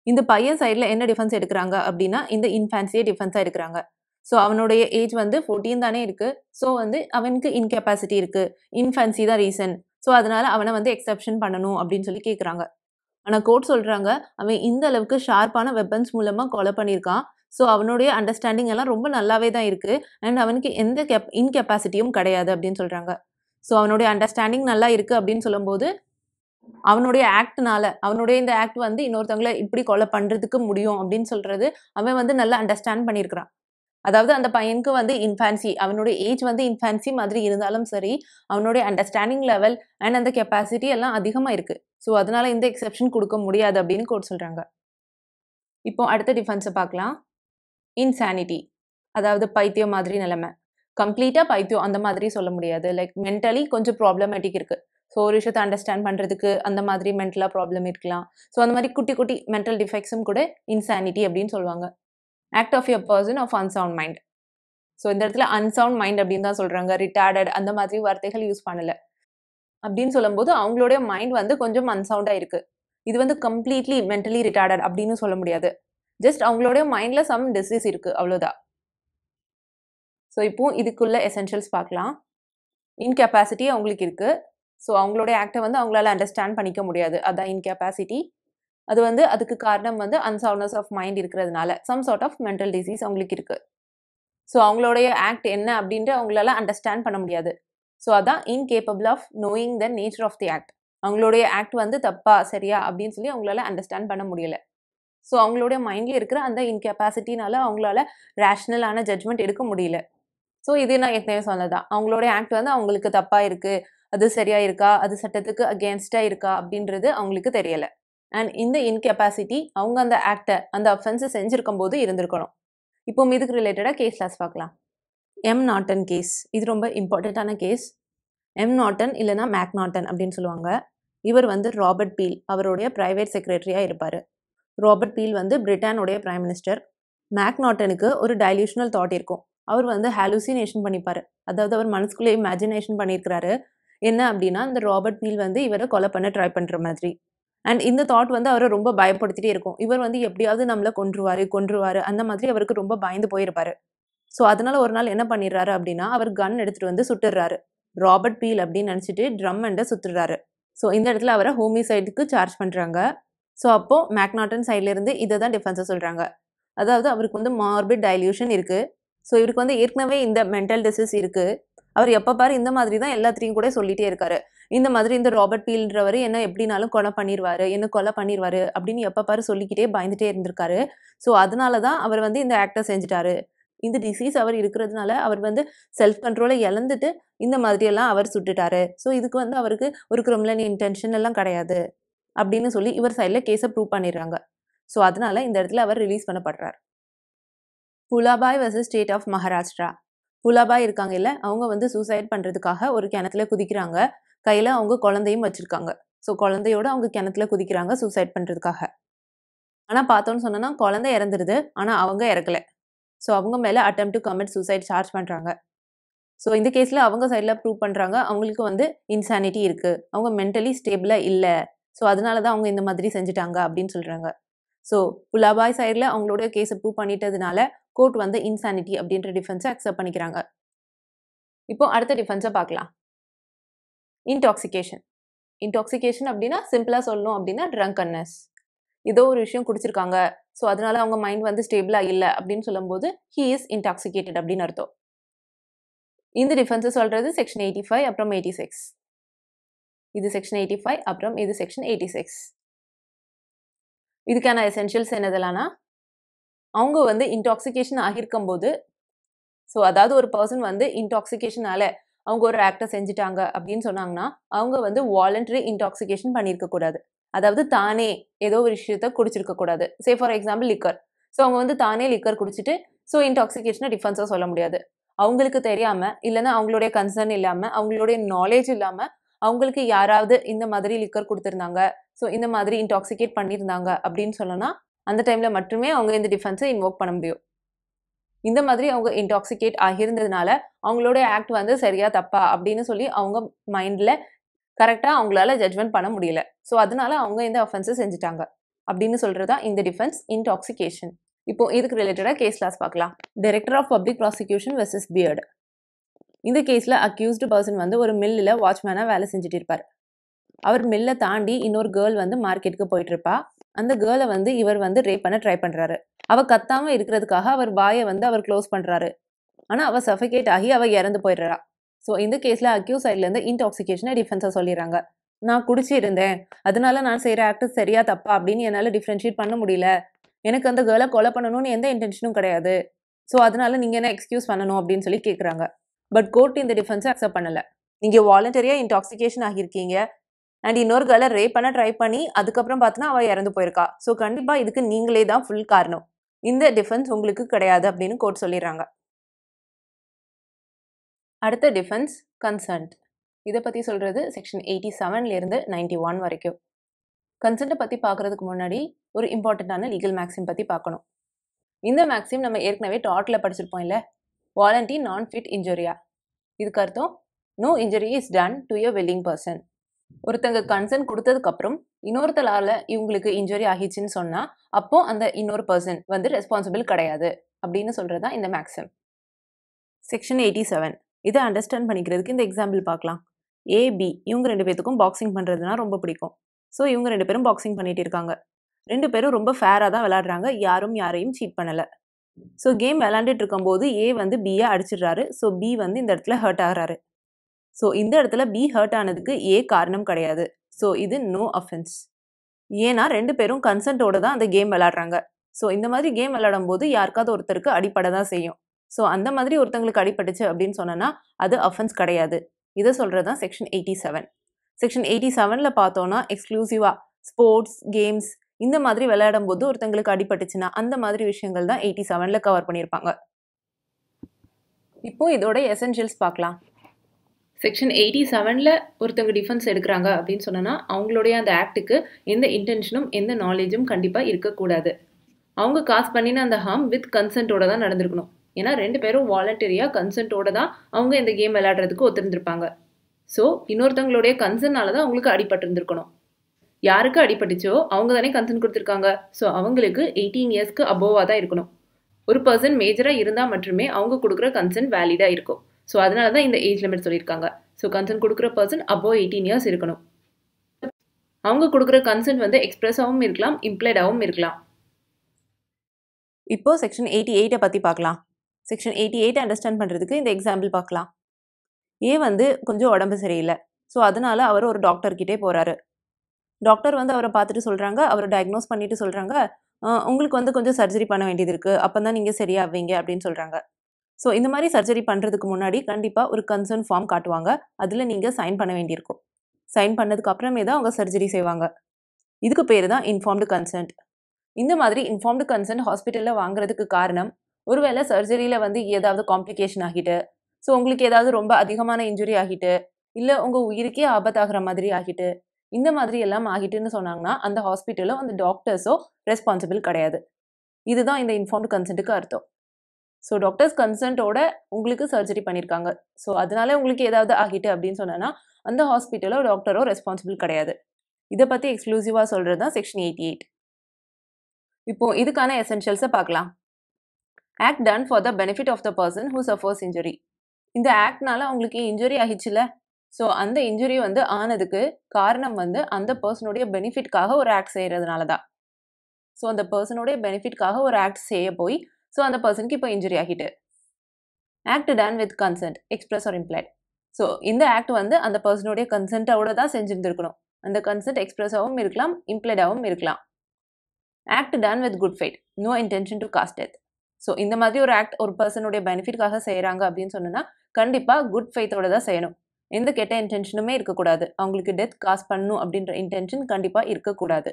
இந்த பையன் சைடில் என்ன டிஃபென்ஸ் எடுக்கிறாங்க அப்படின்னா இந்த இன்ஃபேன்சியே டிஃபென்ஸாக எடுக்கிறாங்க. ஸோ அவனுடைய ஏஜ் வந்து ஃபோர்டீன் தானே இருக்குது ஸோ வந்து அவனுக்கு இன்கெப்பாசிட்டி இருக்குது இன்ஃபேன்சி தான் ரீசன் ஸோ அதனால் அவனை வந்து எக்ஸப்ஷன் பண்ணணும் அப்படின்னு சொல்லி கேட்குறாங்க ஆனால் கோர்ட் சொல்கிறாங்க அவன் இந்த அளவுக்கு ஷார்ப்பான வெப்பன்ஸ் மூலமாக கொலை பண்ணியிருக்கான். ஸோ அவனுடைய அண்டர்ஸ்டாண்டிங் எல்லாம் ரொம்ப நல்லாவே தான் இருக்குது அண்ட் அவனுக்கு எந்த கெப் இன்கெப்பாசிட்டியும் கிடையாது அப்படின்னு சொல்கிறாங்க ஸோ அவனுடைய அண்டர்ஸ்டாண்டிங் நல்லா இருக்குது அப்படின்னு சொல்லும்போது அவனுடைய ஆக்ட்னால அவனுடைய இந்த ஆக்ட் வந்து இன்னொருத்தவங்களை இப்படி கொலை பண்ணுறதுக்கு முடியும் அப்படின்னு சொல்கிறது அவன் வந்து நல்லா அண்டர்ஸ்டாண்ட் பண்ணியிருக்கிறான் அதாவது அந்த பையனுக்கு வந்து இன்ஃபான்சி அவனுடைய ஏஜ் வந்து இன்ஃபான்சி மாதிரி இருந்தாலும் சரி அவனுடைய அண்டர்ஸ்டாண்டிங் லெவல் அண்ட் அந்த கெப்பாசிட்டி எல்லாம் அதிகமாக இருக்குது ஸோ அதனால இந்த எக்ஸெப்ஷன் கொடுக்க முடியாது அப்படின்னு கோர்ட் சொல்கிறாங்க இப்போ அடுத்த டிஃபென்ஸை பார்க்கலாம். இன்சானிட்டி அதாவது பைத்தியம் மாதிரி நிலைமை. கம்ப்ளீட்டாக பைத்தியம் அந்த மாதிரி சொல்ல முடியாது. லைக் மென்டலி கொஞ்சம் ப்ராப்ளமேட்டிக் இருக்குது ஸோ ஒரு விஷயத்தை அண்டர்ஸ்டாண்ட் பண்ணுறதுக்கு அந்த மாதிரி மென்டலாக ப்ராப்ளம் இருக்கலாம். ஸோ அந்த மாதிரி குட்டி குட்டி மென்டல் டிஃபெக்ட்ஸும் கூட இன்சானிட்டி அப்படின்னு சொல்லுவாங்க. Act of a person of unsound mind so இந்த இடத்துல அன்சவுண்ட் மைண்ட் அப்படின்னு தான் சொல்கிறாங்க ரிட்டார்டட் அந்த மாதிரி வார்த்தைகள் யூஸ் பண்ணலை. அப்படின்னு சொல்லும்போது அவங்களுடைய மைண்ட் வந்து கொஞ்சம் அன்சவுண்டாக இருக்குது இது வந்து கம்ப்ளீட்லி மென்டலி ரிட்டார்டட் அப்படின்னு சொல்ல முடியாது. ஜஸ்ட் அவங்களுடைய மைண்டில் சம் டிசீஸ் இருக்குது அவ்வளோதான் ஸோ இப்போ இதுக்குள்ள எசென்ஷியல்ஸ் பார்க்கலாம். இன்கெப்பாசிட்டி அவங்களுக்கு இருக்குது ஸோ அவங்களுடைய ஆக்டை வந்து அவங்களால அண்டர்ஸ்டாண்ட் பண்ணிக்க முடியாது. அதான் இன்கெப்பாசிட்டி அது வந்து அதுக்கு காரணம் வந்து அன்சவுனஸ் ஆஃப் மைண்ட் இருக்கிறதுனால some sort of mental disease அவங்களுக்கு இருக்குது ஸோ அவங்களுடைய ஆக்ட் என்ன அப்படின்ட்டு அவங்களால அண்டர்ஸ்டாண்ட் பண்ண முடியாது. ஸோ அதான் incapable of knowing the nature of the act அவங்களுடைய ஆக்ட் வந்து தப்பா சரியா அப்படின்னு சொல்லி அவங்களால அண்டர்ஸ்டாண்ட் பண்ண முடியல. ஸோ அவங்களுடைய மைண்டில் இருக்கிற அந்த இன்கெப்பாசிட்டினால அவங்களால ரேஷ்னலான ஜட்மெண்ட் எடுக்க முடியல. ஸோ இது நான் ஏற்கனவே சொன்னதான் அவங்களுடைய ஆக்ட் வந்து அவங்களுக்கு தப்பாக இருக்குது அது சரியா இருக்கா? அது சட்டத்துக்கு அகேன்ஸ்டா இருக்கா? அப்படின்றது அவங்களுக்கு தெரியலை. அண்ட் இந்த இன்கெப்பாசிட்டி அவங்க அந்த ஆக்டை அந்த அஃபென்ஸை செஞ்சுருக்கும் போது இருந்திருக்கணும். இப்போ இதுக்கு ரிலேட்டடாக கேஸ் லாஸ் பார்க்கலாம். எம் நாட்டன் கேஸ் இது ரொம்ப இம்பார்ட்டண்ட்டான கேஸ் எம் நாட்டன் இல்லைனா மேக் நாட்டன் அப்படின்னு சொல்லுவாங்க. இவர் வந்து ராபர்ட் பீல் அவருடைய ப்ரைவேட் செக்ரட்டரியாக இருப்பார். ராபர்ட் பீல் வந்து பிரிட்டானுடைய பிரைம் மினிஸ்டர் மேக் நாட்டனுக்கு ஒரு டைல்யூஷனல் தாட் இருக்கும். அவர் வந்து ஹாலுசினேஷன் பண்ணிப்பார். அதாவது அவர் மனசுக்குள்ளே இமேஜினேஷன் பண்ணியிருக்கிறாரு. என்ன அப்படின்னா இந்த ராபர்ட் நீல் வந்து இவரை கொலை பண்ண ட்ரை பண்ணுற மாதிரி. அண்ட் இந்த தாட் வந்து அவரை ரொம்ப பயப்படுத்திட்டே இருக்கும். இவர் வந்து எப்படியாவது நம்மளை கொன்றுவார் கொன்றுவார். அந்த மாதிரி அவருக்கு ரொம்ப பயந்து போயிருப்பாரு. ஸோ அதனால ஒரு நாள் என்ன பண்ணிடுறாரு அப்படின்னா அவர் கன் எடுத்துட்டு வந்து சுட்டுறாரு ராபர்ட் பீல் அப்படின்னு நினச்சிட்டு ட்ரம் அண்டை சுற்றுறாரு ஸோ இந்த இடத்துல அவரை ஹோமிசைடுக்கு சார்ஜ் பண்ணுறாங்க ஸோ அப்போது மேக்னாட்டன் சைட்லேருந்து இதை தான் டிஃபென்ஸை சொல்கிறாங்க அதாவது அவருக்கு வந்து மார்பிட் டைல்யூஷன் இருக்குது ஸோ இவருக்கு வந்து ஏற்கனவே இந்த மென்டல் டிசீஸ் இருக்குது அவர் எப்போ பாரு இந்த மாதிரி தான் எல்லாத்தையும் கூட சொல்லிட்டே இருக்காரு. இந்த மாதிரி இந்த ராபர்ட் பீல்ன்றவர் என்ன எப்படினாலும் கொலை பண்ணிடுவாரு என்ன கொலை பண்ணிடுவாரு அப்படின்னு எப்போ பாரு சொல்லிக்கிட்டே பயந்துட்டே இருந்திருக்காரு. ஸோ அதனால தான் அவர் வந்து இந்த ஆக்டை செஞ்சுட்டாரு. இந்த டிசீஸ் அவர் இருக்கிறதுனால அவர் வந்து செல்ஃப் கண்ட்ரோலை இழந்துட்டு இந்த மாதிரியெல்லாம் அவர் சுட்டுட்டாரு. ஸோ இதுக்கு வந்து அவருக்கு ஒரு கிரிமினல் இன்டென்ஷன் எல்லாம் கிடையாது அப்படின்னு சொல்லி இவர் சைடில் கேஸை ப்ரூவ் பண்ணிடுறாங்க. ஸோ அதனால இந்த இடத்துல அவர் release பண்ணப்படுறார். Bulabhai versus state of Maharashtra Bulabhai இருக்காங்க இல்லை அவங்க வந்து சூசைட் பண்ணுறதுக்காக ஒரு கிணத்துல குதிக்கிறாங்க. கையில் அவங்க குழந்தையும் வச்சுருக்காங்க. ஸோ குழந்தையோட அவங்க கிணத்துல குதிக்கிறாங்க சூசைட் பண்ணுறதுக்காக ஆனால் பார்த்தோன்னு சொன்னோன்னா குழந்தை இறந்துருது. ஆனால் அவங்க இறக்கலை. ஸோ அவங்க மேலே attempt to commit suicide charge பண்ணுறாங்க ஸோ இந்த கேஸில் அவங்க சைடில் ப்ரூவ் பண்ணுறாங்க அவங்களுக்கு வந்து இன்சானிட்டி இருக்குது அவங்க மென்டலி ஸ்டேபிளாக இல்லை. ஸோ அதனால தான் அவங்க இந்த மாதிரி செஞ்சுட்டாங்க அப்படின்னு சொல்கிறாங்க ஸோ புலாபாய் சைடில் அவங்களோட கேஸை ப்ரூவ் பண்ணிட்டதுனால கோர்ட் வந்து இன்சானிட்டி அப்படின்ற டிஃபென்ஸை அக்செப்ட் பண்ணிக்கிறாங்க. இப்போ அடுத்த டிஃபென்ஸை பார்க்கலாம். இன்டாக்சிகேஷன் இன்டாக்சிகேஷன் அப்படின்னா சிம்பிளாக சொல்லணும் அப்படின்னா ட்ரங்கன்னஸ் ஏதோ ஒரு விஷயம் குடிச்சிருக்காங்க. ஸோ அதனால அவங்க மைண்ட் வந்து ஸ்டேபிளாக இல்லை அப்படின்னு சொல்லும்போது ஹீ இஸ் இன்டாக்சிகேட்டட் அப்படின்னு அர்த்தம். இந்த டிஃபென்ஸை சொல்கிறது செக்ஷன் எயிட்டி ஃபைவ் அப்புறம் எயிட்டி சிக்ஸ் இது செக்ஷன் எயிட்டி ஃபைவ் அப்புறம் இது செக்ஷன் எயிட்டி சிக்ஸ் இதுக்கான எசென்ஷியல்ஸ் என்னதெல்லாம்னா அவங்க வந்து இன்டாக்சிகேஷன் ஆகியிருக்கும் போது ஸோ அதாவது ஒரு பர்சன் வந்து இன்டாக்சிகேஷனால அவங்க ஒரு ஆக்டை செஞ்சுட்டாங்க அப்படின்னு சொன்னாங்கன்னா அவங்க வந்து வாலண்டரி இன்டாக்சிகேஷன் பண்ணியிருக்க கூடாது. அதாவது தானே ஏதோ ஒரு விஷயத்த குடிச்சிருக்க கூடாது. Say for example liquor so அவங்க வந்து தானே லிக்கர் குடிச்சிட்டு ஸோ இன்டாக்சிகேஷனை டிஃபென்ஸாக சொல்ல முடியாது. அவங்களுக்கு தெரியாமல் இல்லைன்னா அவங்களுடைய கன்சர்ன் இல்லாமல் அவங்களுடைய நாலேஜ் இல்லாமல் அவங்களுக்கு யாராவது இந்த மாதிரி லிக்கர் கொடுத்துருந்தாங்க ஸோ இந்த மாதிரி இன்டாக்சிகேட் பண்ணியிருந்தாங்க அப்படின்னு சொல்லணும்னா அந்த டைமில் மட்டுமே அவங்க இந்த டிஃபென்ஸை இன்வோக் பண்ண முடியும். இந்த மாதிரி அவங்க இன்டாக்சிகேட் ஆகியிருந்ததுனால அவங்களோட ஆக்ட் வந்து சரியா தப்பா அப்படின்னு சொல்லி அவங்க மைண்டில் கரெக்டாக அவங்களால ஜட்ஜ்மெண்ட் பண்ண முடியல. ஸோ அதனால அவங்க இந்த அஃபென்ஸை செஞ்சுட்டாங்க. அப்படின்னு சொல்கிறது தான் இந்த டிஃபென்ஸ் இன்டாக்சிகேஷன் இப்போ இதுக்கு ரிலேட்டடாக கேஸ் லாஸ் பார்க்கலாம். Director of public prosecution versus Beard இந்த கேஸில் அக்யூஸ்டு பர்சன் வந்து ஒரு மில்லில் வாட்ச்மேனாக வேலை செஞ்சுட்டு இருப்பார். அவர் மில்லை தாண்டி இன்னொரு கேர்ள் வந்து மார்க்கெட்டுக்கு போயிட்டு இருப்பா. அந்த கேர்ளை வந்து இவர் வந்து ரேப் பண்ண ட்ரை பண்ணுறாரு அவ கத்தாம இருக்கிறதுக்காக அவர் வாயை வந்து அவர் க்ளோஸ் பண்ணுறாரு ஆனால் அவள் சஃபிகேட் ஆகி அவள் இறந்து போயிடுறா. ஸோ இந்த கேஸில் அக்யூஸ் சைட்லேருந்து இன்டாக்சிகேஷனை டிஃபென்ஸாக சொல்லிடுறாங்க. நான் குடிச்சிருந்தேன். அதனால நான் செய்கிற ஆக்ட் சரியா தப்பா அப்படின்னு என்னால் டிஃப்ரென்ஷியேட் பண்ண முடியல. எனக்கு அந்த கேர்ளை கொலை பண்ணணும்னு எந்த இன்டென்ஷனும் கிடையாது. ஸோ அதனால நீங்கள் என்ன எக்ஸ்கியூஸ் பண்ணணும் அப்படின்னு சொல்லி கேட்குறாங்க பட் கோர்ட் இந்த டிஃபென்ஸை அக்செப்ட் பண்ணலை. நீங்கள் வாலண்டரியாக இன்டாக்சிகேஷன் ஆகியிருக்கீங்க. அண்ட் இன்னொரு கேர்ளை ரேப் பண்ண ட்ரை பண்ணி அதுக்கப்புறம் பார்த்தோன்னா அவள் இறந்து போயிருக்கா. ஸோ கண்டிப்பாக இதுக்கு நீங்களே தான் ஃபுல் காரணம். இந்த டிஃபென்ஸ் உங்களுக்கு கிடையாது அப்படின்னு கோர்ட் சொல்லிடுறாங்க. அடுத்த டிஃபென்ஸ் கன்சர்ன்ட் இதை பற்றி சொல்கிறது செக்ஷன் எயிட்டி செவன்லேருந்து நைன்டி ஒன் வரைக்கும். கன்சென்ட்டை பற்றி பார்க்குறதுக்கு முன்னாடி ஒரு இம்பார்ட்டண்ட்டான லீகல் மேக்ஸிம் பற்றி பார்க்கணும் இந்த மேக்ஸிம் நம்ம ஏற்கனவே டாட்டில் படிச்சிருப்போம் இல்லை? வாலண்டி நான் ஃபிட் இன்ஜுரியா இதுக்கு அர்த்தம் no injury is done to your willing person ஒருத்தங்க கன்சர்ன் கொடுத்ததுக்கப்புறம் இன்னொருத்தலால் இவங்களுக்கு இன்ஜுரி ஆகிடுச்சுன்னு சொன்னால் அப்போ அந்த இன்னொரு பர்சன் வந்து ரெஸ்பான்சிபிள் கிடையாது அப்படின்னு சொல்கிறது தான் இந்த மேக்ஸிம் செக்ஷன் எயிட்டி செவன் இதை அண்டர்ஸ்டாண்ட் பண்ணிக்கிறதுக்கு இந்த எக்ஸாம்பிள் பார்க்கலாம். ஏபி இவங்க ரெண்டு பேத்துக்கும் பாக்ஸிங் பண்ணுறதுனா ரொம்ப பிடிக்கும். ஸோ இவங்க ரெண்டு பேரும் பாக்ஸிங் பண்ணிட்டு இருக்காங்க. ரெண்டு பேரும் ரொம்ப ஃபேராக தான் விளாடுறாங்க யாரும் யாரையும் சீட் பண்ணலை. ஸோ கேம் விளாண்டுட்டு இருக்கும்போது ஏ வந்து பியை அடிச்சிடுறாரு. ஸோ பி வந்து இந்த இடத்துல ஹர்ட் ஆகிறாரு. ஸோ இந்த இடத்துல பி ஹர்ட் ஆனதுக்கு ஏ காரணம் கிடையாது. ஸோ இது நோ அஃபென்ஸ் ஏன்னா ரெண்டு பேரும் கன்சென்ட்டோட தான் அந்த கேம் விளாடுறாங்க ஸோ இந்த மாதிரி கேம் விளாடும் போது யாருக்காவது ஒருத்தருக்கு அடிப்படை தான் செய்யும். ஸோ அந்த மாதிரி ஒருத்தங்களுக்கு அடிபட்டுச்சு அப்படின்னு சொன்னோன்னா அது அஃபென்ஸ் கிடையாது. இதை சொல்கிறது தான் section eighty seven section eighty செவனில் பார்த்தோன்னா எக்ஸ்க்ளூசிவாக ஸ்போர்ட்ஸ் கேம்ஸ் இந்த மாதிரி விளையாடும் போது ஒருத்தங்களுக்கு அடிபட்டுச்சுன்னா அந்த மாதிரி விஷயங்கள் தான் எயிட்டி செவனில் கவர் பண்ணியிருப்பாங்க. இப்போ இதோட எசென்ஷியல்ஸ் பார்க்கலாம். செக்ஷன் எயிட்டி செவனில் ஒருத்தவங்க டிஃபென்ஸ் எடுக்கிறாங்க அப்படின்னு சொன்னோன்னா அவங்களுடைய அந்த ஆக்ட்டுக்கு எந்த இன்டென்ஷனும் எந்த நாலேஜும் கண்டிப்பாக இருக்கக்கூடாது. அவங்க காசு பண்ணின அந்த ஹார்ம் வித் கன்சென்ட்டோட தான் நடந்திருக்கணும். ஏன்னா ரெண்டு பேரும் வாலண்டரியாக கன்சென்ட்டோட தான் அவங்க இந்த கேம் விளையாடுறதுக்கு ஒத்துருந்துருப்பாங்க. ஸோ இன்னொருத்தவங்களுடைய கன்சர்னால தான் அவங்களுக்கு அடிபட்டிருந்துருக்கணும். யாருக்கு அடிபட்டுச்சோ அவங்க தானே கன்சர்ன் கொடுத்துருக்காங்க. ஸோ அவங்களுக்கு எயிட்டீன் இயர்ஸ்க்கு அபோவாக தான் இருக்கணும். ஒரு பர்சன் மேஜராக இருந்தால் மட்டுமே அவங்க கொடுக்குற கன்சர்ன் வேலிடாக இருக்கும். ஸோ அதனால தான் இந்த ஏஜ் லிமிட் சொல்லியிருக்காங்க. ஸோ கன்சென்ட் கொடுக்குற பர்சன் அபோவ் எயிட்டீன் இயர்ஸ் இருக்கணும். அவங்க கொடுக்குற கன்சென்ட் வந்து எக்ஸ்பிரஸாகவும் இருக்கலாம் இம்ப்ளைடாகவும் இருக்கலாம். இப்போ செக்ஷன் எயிட்டி எயிட்டை பற்றி பார்க்கலாம். செக்ஷன் எயிட்டி எயிட் அண்டர்ஸ்டாண்ட் பண்ணுறதுக்கு இந்த எக்ஸாம்பிள் பார்க்கலாம். ஏ வந்து கொஞ்சம் உடம்பு சரியில்லை. ஸோ அதனால அவர் ஒரு டாக்டர்கிட்டே போகிறாரு டாக்டர் வந்து அவரை பார்த்துட்டு சொல்கிறாங்க அவரை டயக்னோஸ் பண்ணிவிட்டு சொல்கிறாங்க உங்களுக்கு வந்து கொஞ்சம் சர்ஜரி பண்ண வேண்டியது இருக்குது அப்போ தான் நீங்கள் சரியாவீங்க அப்படின்னு சொல்கிறாங்க ஸோ இந்த மாதிரி சர்ஜரி பண்ணுறதுக்கு முன்னாடி கண்டிப்பாக ஒரு கன்சர்ன் ஃபார்ம் காட்டுவாங்க. அதில் நீங்கள் சைன் பண்ண வேண்டியிருக்கும். சைன் பண்ணதுக்கு அப்புறமே தான் அவங்க சர்ஜரி செய்வாங்க. இதுக்கு பேர் தான் இன்ஃபார்ம்டு கன்சென்ட் இந்த மாதிரி இன்ஃபார்ம்டு கன்சென்ட் ஹாஸ்பிட்டலில் வாங்குறதுக்கு காரணம் ஒருவேளை சர்ஜரியில் வந்து ஏதாவது காம்ப்ளிகேஷன் ஆகிட்டு ஸோ உங்களுக்கு ஏதாவது ரொம்ப அதிகமான இன்ஜுரி ஆகிட்டு இல்லை உங்கள் உயிருக்கே ஆபத்தாகிற மாதிரி ஆகிட்டு இந்த மாதிரி எல்லாம் ஆகிட்டுன்னு சொன்னாங்கன்னா அந்த ஹாஸ்பிட்டலோ அந்த டாக்டர்ஸோ ரெஸ்பான்சிபிள் கிடையாது. இதுதான் இந்த இன்ஃபார்ம்டு கன்சென்ட்டுக்கு அர்த்தம். ஸோ டாக்டர்ஸ் கன்சென்ட்டோட உங்களுக்கு சர்ஜரி பண்ணியிருக்காங்க ஸோ அதனால உங்களுக்கு ஏதாவது ஆகிட்டு அப்படின்னு சொன்னோன்னா அந்த ஹாஸ்பிட்டலோ டாக்டரோ ரெஸ்பான்சிபிள் கிடையாது. இதை பற்றி எக்ஸ்க்ளூசிவாக சொல்கிறது தான் செக்ஷன் எயிட்டி எயிட் இப்போ இதுக்கான எசென்ஷியல்ஸை பார்க்கலாம். Act done for the benefit of the person who suffers injury இந்த ஆக்ட்னால அவங்களுக்கு இன்ஜுரி ஆகிச்சுல? ஸோ அந்த இன்ஜுரி வந்து ஆனதுக்கு காரணம் வந்து அந்த பர்சனுடைய பெனிஃபிட்காக ஒரு ஆக்ட் செய்கிறதுனால தான். ஸோ அந்த பர்சனுடைய பெனிஃபிட்காக ஒரு ஆக்ட் செய்ய போய் ஸோ அந்த பர்சனுக்கு இப்போ இன்ஜுரி ஆகிட்டு. Act done with consent express or implied so இந்த ஆக்ட் வந்து அந்த பர்சனுடைய கன்சென்ட்டோட தான் செஞ்சுருந்துருக்கணும். அந்த கன்சென்ட் எக்ஸ்பிரஸாகவும் இருக்கலாம் இம்ப்ளைடாகவும் இருக்கலாம். Act done with good faith no intention to caused death so இந்த மாதிரி ஒரு ஆக்ட் ஒரு பர்சனுடைய பெனிஃபிட்காக செய்கிறாங்க அப்படின்னு சொன்னோன்னா கண்டிப்பாக குட் ஃபைத்தோட தான் செய்யணும். எந்த கெட்ட இன்டென்ஷனுமே இருக்கக்கூடாது. அவங்களுக்கு டெத் காஸ் பண்ணணும் அப்படின்ற இன்டென்ஷன் கண்டிப்பாக இருக்கக்கூடாது.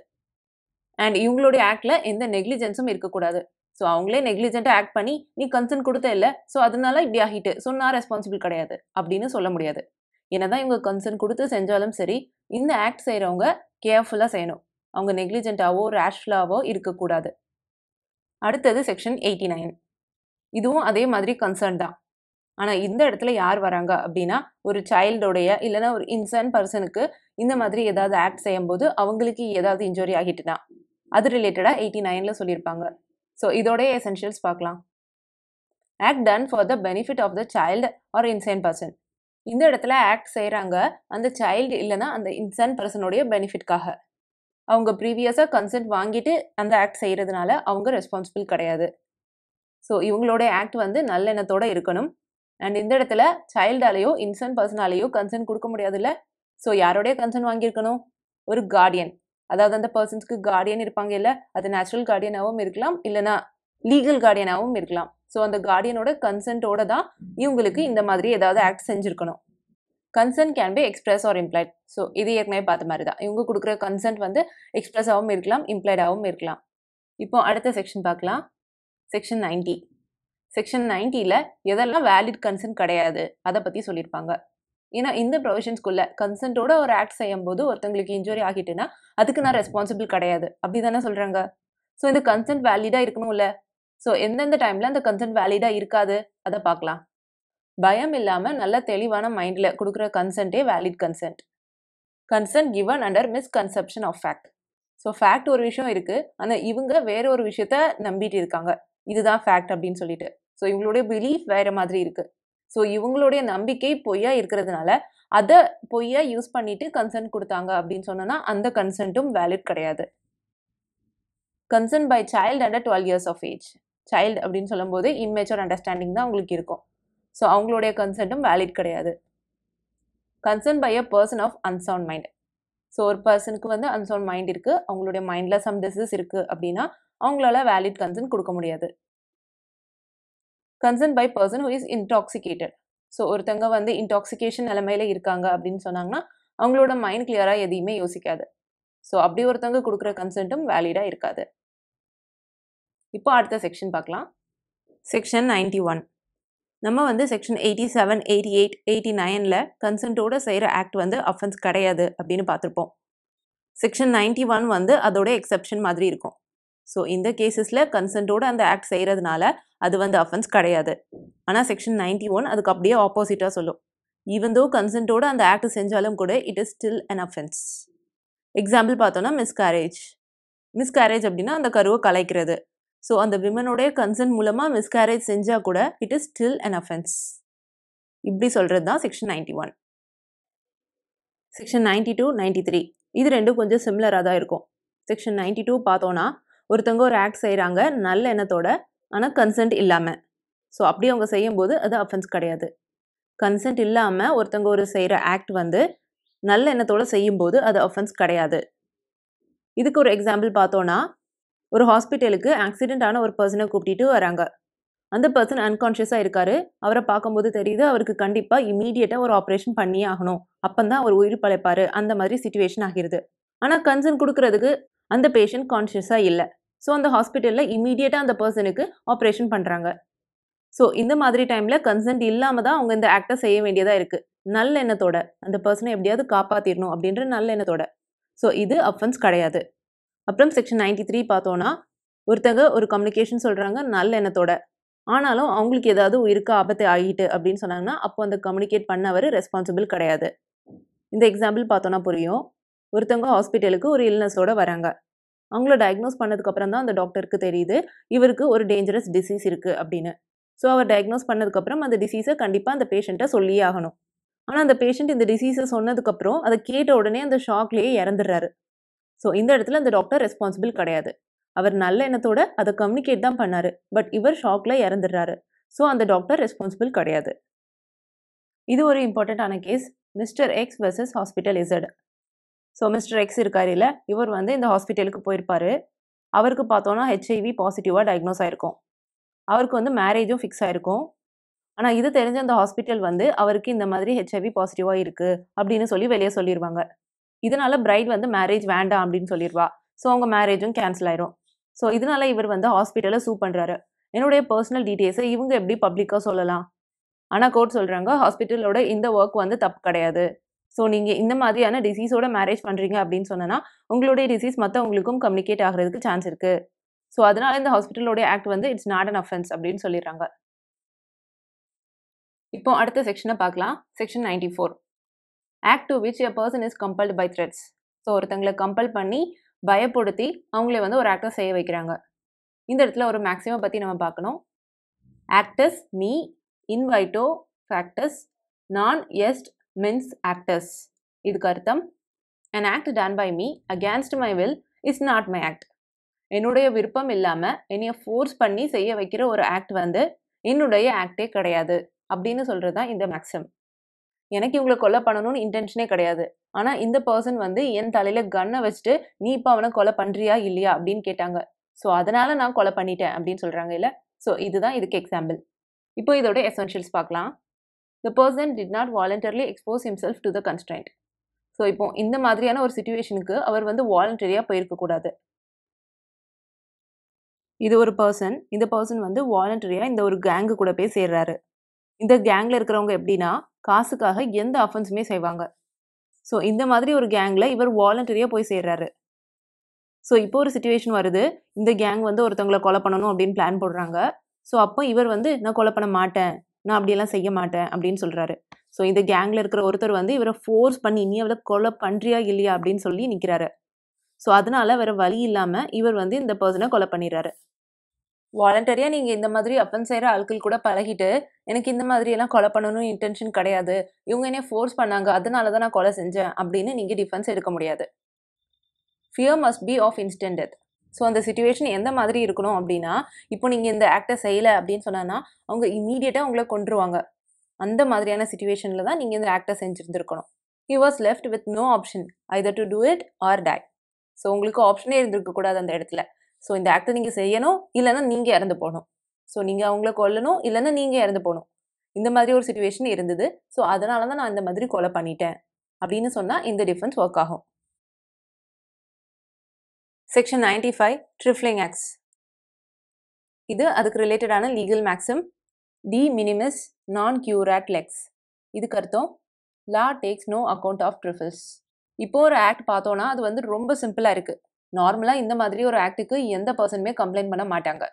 அண்ட் இவங்களுடைய ஆக்டில் எந்த நெக்லிஜென்ஸும் இருக்கக்கூடாது. ஸோ அவங்களே நெக்லிஜென்ட்டாக ஆக்ட் பண்ணி நீ கன்சென்ட் கொடுத்த இல்லை ஸோ அதனால இப்படி ஆகிட்டு ஸோ நான் ரெஸ்பான்சிபிள் கிடையாது அப்படின்னு சொல்ல முடியாது. என்னதான் இவங்க கன்சர்ன் கொடுத்து செஞ்சாலும் சரி இந்த ஆக்ட் செய்கிறவங்க கேர்ஃபுல்லாக செய்யணும். அவங்க நெக்லிஜென்ட்டாவோ ரேஷ்ஃபுல்லாவோ இருக்கக்கூடாது. அடுத்தது செக்ஷன் எயிட்டி நைன் இதுவும் அதே மாதிரி கன்சர்ன் தான். ஆனால் இந்த இடத்துல யார் வராங்க அப்படின்னா ஒரு சைல்டோடைய இல்லைன்னா ஒரு இன்சன் பர்சனுக்கு இந்த மாதிரி ஏதாவது ஆக்ட் செய்யும்போது அவங்களுக்கு ஏதாவது இன்ஜுரி ஆகிட்டுனா அது ரிலேட்டடாக எயிட்டி நைனில் சொல்லியிருப்பாங்க. ஸோ இதோடைய எசென்ஷியல்ஸ் பார்க்கலாம். Act done for the benefit of the child or insane person இந்த இடத்துல ஆக்ட் செய்கிறாங்க அந்த சைல்டு இல்லைன்னா அந்த இன்சைன் பர்சனுடைய பெனிஃபிட்காக அவங்க ப்ரீவியஸாக கன்சென்ட் வாங்கிட்டு அந்த ஆக்ட் செய்கிறதுனால அவங்க ரெஸ்பான்சிபிள் கிடையாது. ஸோ இவங்களோட ஆக்ட் வந்து நல்லெண்ணத்தோடு இருக்கணும். அண்ட் இந்த இடத்துல சைல்டாலேயோ இன்சன் பர்சனாலேயோ கன்சென்ட் கொடுக்க முடியாதுல்ல? ஸோ யாரோடைய கன்சென்ட் வாங்கியிருக்கணும்? ஒரு கார்டியன் அதாவது அந்த பர்சன்ஸ்க்கு கார்டியன் இருப்பாங்க இல்லை அது நேச்சுரல் கார்டியனாகவும் இருக்கலாம் இல்லைனா லீகல் கார்டியனாகவும் இருக்கலாம். ஸோ அந்த கார்டியனோட கன்சென்ட்டோட தான் இவங்களுக்கு இந்த மாதிரி ஏதாவது act செஞ்சுருக்கணும். Consent can be express or implied so இது ஏற்கனவே பார்த்த மாதிரி தான். இவங்க கொடுக்குற கன்சென்ட் வந்து எக்ஸ்பிரஸாகவும் இருக்கலாம் இம்ப்ளைடாகவும் இருக்கலாம். இப்போ அடுத்த செக்ஷன் பார்க்கலாம். செக்ஷன் நைன்டி செக்ஷன் நைன்ட்டியில் எதெல்லாம் வேலிட் கன்சென்ட் கிடையாது அதை பற்றி சொல்லியிருப்பாங்க. ஏன்னா இந்த ப்ரொவிஷன்ஸ்குள்ள கன்சென்ட்டோட ஒரு ஆக்ட் செய்யும் போது ஒருத்தங்களுக்கு இன்ஜுரி ஆகிட்டுன்னா அதுக்கு நான் ரெஸ்பான்சிபிள் கிடையாது. அப்படி தானே சொல்கிறாங்க ஸோ இந்த கன்சென்ட் வேலிடாக இருக்கணும்ல? ஸோ எந்தெந்த டைமில் அந்த கன்சென்ட் வேலிடாக இருக்காது? அதை பார்க்கலாம். பயம் இல்லாமல் நல்ல தெளிவான மைண்டில் கொடுக்குற கன்சென்ட்டே valid consent consent given under misconception of fact so fact ஒரு விஷயம் இருக்குது ஆனால் இவங்க வேற ஒரு விஷயத்த நம்பிட்டு இருக்காங்க. இதுதான் ஃபேக்ட் அப்படின்னு சொல்லிட்டு. ஸோ இவங்களுடைய பிலீஃப் வேற மாதிரி இருக்கு. ஸோ இவங்களுடைய நம்பிக்கை பொய்யா இருக்கிறதுனால அதை பொய்யா யூஸ் பண்ணிட்டு கன்சென்ட் கொடுத்தாங்க அப்படின்னு சொன்னோன்னா அந்த கன்சென்ட்டும் வேலிட் கிடையாது. Consent by child under twelve years of age child அப்படின்னு சொல்லும்போது இம்மெச்சூர் அண்டர்ஸ்டாண்டிங் தான் உங்களுக்கு இருக்கும். ஸோ அவங்களுடைய கன்சென்ட்டும் வேலிட் கிடையாது. Concern by a person of unsound mind so ஒரு பர்சனுக்கு வந்து அன்சவுண்ட் மைண்ட் இருக்குது அவங்களுடைய மைண்டில் சம் டிசீஸ் இருக்குது அப்படின்னா அவங்களால வேலிட் கன்சென்ட் கொடுக்க முடியாது. Consent by person who is intoxicated so ஒருத்தங்க வந்து இன்டாக்சிகேஷன் நிலமையில இருக்காங்க அப்படின்னு சொன்னாங்கன்னா அவங்களோட மைண்ட் கிளியராக எதையுமே யோசிக்காது. ஸோ அப்படி ஒருத்தவங்க கொடுக்குற கன்சென்ட்டும் வேலிடாக இருக்காது. இப்போ அடுத்த செக்ஷன் பார்க்கலாம். செக்ஷன் நைன்டி ஒன் நம்ம வந்து section eighty seven eighty eight eighty நைனில் கன்சென்ட்டோட செய்கிற ஆக்ட் வந்து அஃபென்ஸ் கிடையாது அப்படின்னு பார்த்துருப்போம். செக்ஷன் நைன்டி ஒன் வந்து அதோட எக்ஸப்ஷன் மாதிரி இருக்கும். ஸோ இந்த கேசஸில் கன்சென்ட்டோட அந்த ஆக்ட் செய்கிறதுனால அது வந்து அஃபென்ஸ் கிடையாது. ஆனால் செக்ஷன் நைன்டி ஒன் அதுக்கு அப்படியே ஆப்போசிட்டாக சொல்லும். ஈவன் தோ கன்சென்ட்டோட அந்த ஆக்ட் செஞ்சாலும் கூட it is still an offence example பார்த்தோன்னா மிஸ்கேரேஜ் மிஸ்கேரேஜ் அப்படின்னா அந்த கருவை கலைக்கிறது. ஸோ அந்த விமனோடைய கன்சென்ட் மூலமாக மிஸ்கேரேஜ் செஞ்சால் கூட it is still an offence இப்படி சொல்கிறது தான் section ninety one section ninety two ninety three இது ரெண்டும் கொஞ்சம் சிம்லராக தான் இருக்கும். செக்ஷன் நைன்டி டூ பார்த்தோன்னா ஒருத்தவங்க ஒரு ஆக்ட் செய்கிறாங்க நல்ல எண்ணத்தோட ஆனால் கன்சென்ட் இல்லாமல் ஸோ அப்படி அவங்க செய்யும்போது அது அஃபென்ஸ் கிடையாது. கன்சென்ட் இல்லாமல் ஒருத்தவங்க ஒரு செய்கிற ஆக்ட் வந்து நல்ல எண்ணத்தோடு செய்யும்போது அது அஃபென்ஸ் கிடையாது. இதுக்கு ஒரு எக்ஸாம்பிள் பார்த்தோன்னா ஒரு ஹாஸ்பிட்டலுக்கு ஆக்சிடென்ட் ஆன ஒரு பர்சனை கூப்பிட்டுட்டு வராங்க. அந்த பர்சன் அன்கான்ஷியஸாக இருக்காரு. அவரை பார்க்கும்போது தெரியுது அவருக்கு கண்டிப்பாக இமீடியட்டாக ஒரு ஆப்ரேஷன் பண்ணியே ஆகணும். அப்போ அவர் உயிர் பழைப்பார். அந்த மாதிரி சுச்சுவேஷன் ஆகிருது. ஆனால் கன்சர்ன் கொடுக்கறதுக்கு அந்த பேஷண்ட் கான்ஷியஸாக இல்லை. ஸோ அந்த ஹாஸ்பிட்டலில் இமீடியட்டாக அந்த பர்சனுக்கு ஆப்ரேஷன் பண்ணுறாங்க ஸோ இந்த மாதிரி டைமில் கன்சென்ட் இல்லாமல் தான் அவங்க இந்த ஆக்டை செய்ய வேண்டியதாக இருக்குது நல்ல எண்ணத்தோட அந்த பர்சனை எப்படியாவது காப்பாற்றிடணும் அப்படின்ற நல்ல எண்ணத்தோட. ஸோ இது அஃபன்ஸ் கிடையாது. அப்புறம் செக்ஷன் நைன்டி த்ரீ பார்த்தோன்னா ஒருத்தங்க ஒரு கம்யூனிகேஷன் சொல்கிறாங்க நல்ல எண்ணத்தோட. ஆனாலும் அவங்களுக்கு ஏதாவது உயிருக்கு ஆபத்து ஆகிட்டு அப்படின்னு சொன்னாங்கன்னா அப்போ அந்த கம்யூனிகேட் பண்ணவர் ரெஸ்பான்சிபிள் கிடையாது. இந்த எக்ஸாம்பிள் பார்த்தோன்னா புரியும். ஒருத்தவங்க ஹாஸ்பிட்டலுக்கு ஒரு இல்னஸோட வராங்க. அவங்கள டயக்னோஸ் பண்ணதுக்கப்புறம் தான் அந்த டாக்டருக்கு தெரியுது இவருக்கு ஒரு டேஞ்சரஸ் டிசீஸ் இருக்குது அப்படின்னு. ஸோ அவர் டயக்னோஸ் பண்ணதுக்கப்புறம் அந்த டிசீஸை கண்டிப்பாக அந்த பேஷண்ட்டை சொல்லியே ஆகணும். ஆனால் அந்த பேஷண்ட் இந்த டிசீஸை சொன்னதுக்கப்புறம் அதை கேட்ட உடனே அந்த ஷாக்லேயே இறந்துடுறாரு. ஸோ இந்த இடத்துல அந்த டாக்டர் ரெஸ்பான்சிபிள் கிடையாது. அவர் நல்ல எண்ணத்தோட அதை கம்யூனிகேட் தான் பண்ணார். பட் இவர் ஷாக்ல இறந்துடுறாரு. ஸோ அந்த டாக்டர் ரெஸ்பான்சிபிள் கிடையாது. இது ஒரு இம்பார்ட்டண்ட்டான case mister X versus hospital Z so mister X இருக்கார் இல்லை இவர் வந்து இந்த ஹாஸ்பிட்டலுக்கு போயிருப்பாரு. அவருக்கு பார்த்தோன்னா ஹெச்ஐவி பாசிட்டிவாக டயக்னோஸ் ஆயிருக்கும். அவருக்கு வந்து மேரேஜும் ஃபிக்ஸ் ஆயிருக்கும். ஆனால் இது தெரிஞ்ச அந்த ஹாஸ்பிட்டல் வந்து அவருக்கு இந்த மாதிரி ஹெச்ஐவி பாசிட்டிவாக இருக்குது அப்படின்னு சொல்லி வெளியே சொல்லிடுவாங்க இதனால பிரைட் வந்து மேரேஜ் வேண்டாம் அப்படின்னு சொல்லிடுவா ஸோ அவங்க மேரேஜும் கேன்சல் ஆயிரும். ஸோ இதனால இவர் வந்து ஹாஸ்பிட்டலை சூ பண்ணுறாரு என்னுடைய பர்சனல் டீட்டெயில்ஸை இவங்க எப்படி பப்ளிக்காக சொல்லலாம்? ஆனால் கோர்ட் சொல்கிறாங்க ஹாஸ்பிட்டலோட இந்த ஒர்க் வந்து தப்பு கிடையாது. ஸோ நீங்கள் இந்த மாதிரியான டிசீஸோட மேரேஜ் பண்ணுறீங்க அப்படின்னு சொன்னனா உங்களுடைய டிசீஸ் மற்றவங்களுக்கும் கம்யூனிகேட் ஆகிறதுக்கு சான்ஸ் இருக்குது ஸோ அதனால் இந்த ஹாஸ்பிட்டலோட ஆக்ட் வந்து இட்ஸ் நாட் அன் அஃபென்ஸ் அப்படின்னு சொல்லிடுறாங்க. இப்போ அடுத்த செக்ஷனை பார்க்கலாம். Section ninety four act to which a person is compelled by threats so ஒருத்தங்களை கம்பல் பண்ணி பயப்படுத்தி அவங்களே வந்து ஒரு ஆக்டர் செய்ய வைக்கிறாங்க. இந்த இடத்துல ஒரு மேக்ஸிமம் பற்றி நம்ம பார்க்கணும். ஆக்டர்ஸ் மீ இன்வைட்டோ ஃபேக்டஸ் நான் எஸ்ட் மின்ஸ் ஆக்டர்ஸ் இதுக்கு அர்த்தம் an act done by me against my will is not my act என்னுடைய விருப்பம் இல்லாமல் என்னைய ஃபோர்ஸ் பண்ணி செய்ய வைக்கிற ஒரு ஆக்ட் வந்து என்னுடைய ஆக்டே கிடையாது அப்படின்னு சொல்கிறது தான் இந்த மேக்ஸிம் எனக்கு இவங்களை கொலை பண்ணணும்னு இன்டென்ஷனே கிடையாது. ஆனால் இந்த பர்சன் வந்து என் தலையில் கன்னை வச்சுட்டு நீ இப்போ அவனை கொலை பண்ணுறியா இல்லையா? அப்படின்னு கேட்டாங்க. ஸோ அதனால் நான் கொலை பண்ணிட்டேன் அப்படின்னு சொல்கிறாங்க இல்லை? ஸோ இதுதான் இதுக்கு எக்ஸாம்பிள் இப்போ இதோட எசென்ஷியல்ஸ் பார்க்கலாம். The person did not voluntarily expose himself to the constant so இப்போ இந்த மாதிரியான ஒரு சுச்சுவேஷனுக்கு அவர் வந்து வாலண்டரியாக போயிருக்கக்கூடாது இது ஒரு பர்சன் இந்த பர்சன் வந்து வாலண்டரியாக இந்த ஒரு கேங்கு கூட போய் சேர்றாரு. இந்த கேங்கில் இருக்கிறவங்க எப்படின்னா காசுக்காக எந்த அஃபென்ஸுமே செய்வாங்க. ஸோ இந்த மாதிரி ஒரு கேங்கில் இவர் வாலண்டரியாக போய் சேர்றாரு. ஸோ இப்போ ஒரு சுச்சுவேஷன் வருது. இந்த கேங் வந்து ஒருத்தவங்களை கொலை பண்ணணும் அப்படின்னு பிளான் போடுறாங்க. ஸோ அப்போ இவர் வந்து நான் கொலை பண்ண மாட்டேன். நான் அப்படியெல்லாம் செய்ய மாட்டேன் அப்படின்னு சொல்கிறாரு ஸோ இந்த கேங்கில் இருக்கிற ஒருத்தர் வந்து இவரை ஃபோர்ஸ் பண்ணி நீ அவளை கொலை பண்ணுறியா இல்லையா? அப்படின்னு சொல்லி நிற்கிறாரு ஸோ அதனால வேறு வழி இல்லாமல் இவர் வந்து இந்த பர்சனை கொலை பண்ணிடுறாரு. வாலண்டரியாக நீங்கள் இந்த மாதிரி அப்பன் செய்கிற ஆட்கள் கூட பழகிட்டு எனக்கு இந்த மாதிரியெல்லாம் கொலை பண்ணணும் இன்டென்ஷன் கிடையாது. இவங்க என்ன ஃபோர்ஸ் பண்ணாங்க. அதனால தான் நான் கொலை செஞ்சேன். அப்படின்னு நீங்கள் டிஃபென்ஸ் எடுக்க முடியாது. Fear must be of instant death so அந்த சுச்சுவேஷன் எந்த மாதிரி இருக்கணும் அப்படின்னா இப்போ நீங்கள் இந்த ஆக்டை செய்யலை அப்படின்னு சொன்னால் அவங்க இமீடியட்டாக உங்களை கொண்டுருவாங்க அந்த மாதிரியான சுச்சுவேஷனில் தான் நீங்கள் இந்த ஆக்டை செஞ்சுருந்துருக்கணும். He was left with no option either to do it or die so உங்களுக்கு ஆப்ஷனே இருந்திருக்கக்கூடாது அந்த இடத்துல. ஸோ இந்த ஆக்டை நீங்கள் செய்யணும் இல்லைன்னா நீங்கள் இறந்து போகணும். ஸோ நீங்கள் அவங்கள கொல்லணும் இல்லைன்னா நீங்கள் இறந்து போகணும். இந்த மாதிரி ஒரு சுச்சுவேஷன் இருந்தது. ஸோ அதனால தான் நான் இந்த மாதிரி கொலை பண்ணிட்டேன் அப்படின்னு சொன்னால் இந்த டிஃப்ரென்ஸ் ஒர்க் ஆகும். Section ninety five trifling acts இது அதுக்கு ரிலேட்டடான லீகல் மேக்ஸிம் டி மினிமஸ் நான் கியூராட் லெக்ஸ் இதுக்கு அர்த்தம் law takes no account of trifles இப்போ ஒரு ஆக்ட் பார்த்தோன்னா அது வந்து ரொம்ப சிம்பிளாக இருக்குது நார்மலாக இந்த மாதிரி ஒரு ஆக்ட்டுக்கு எந்த பர்சனுமே கம்ப்ளைண்ட் பண்ண மாட்டாங்க.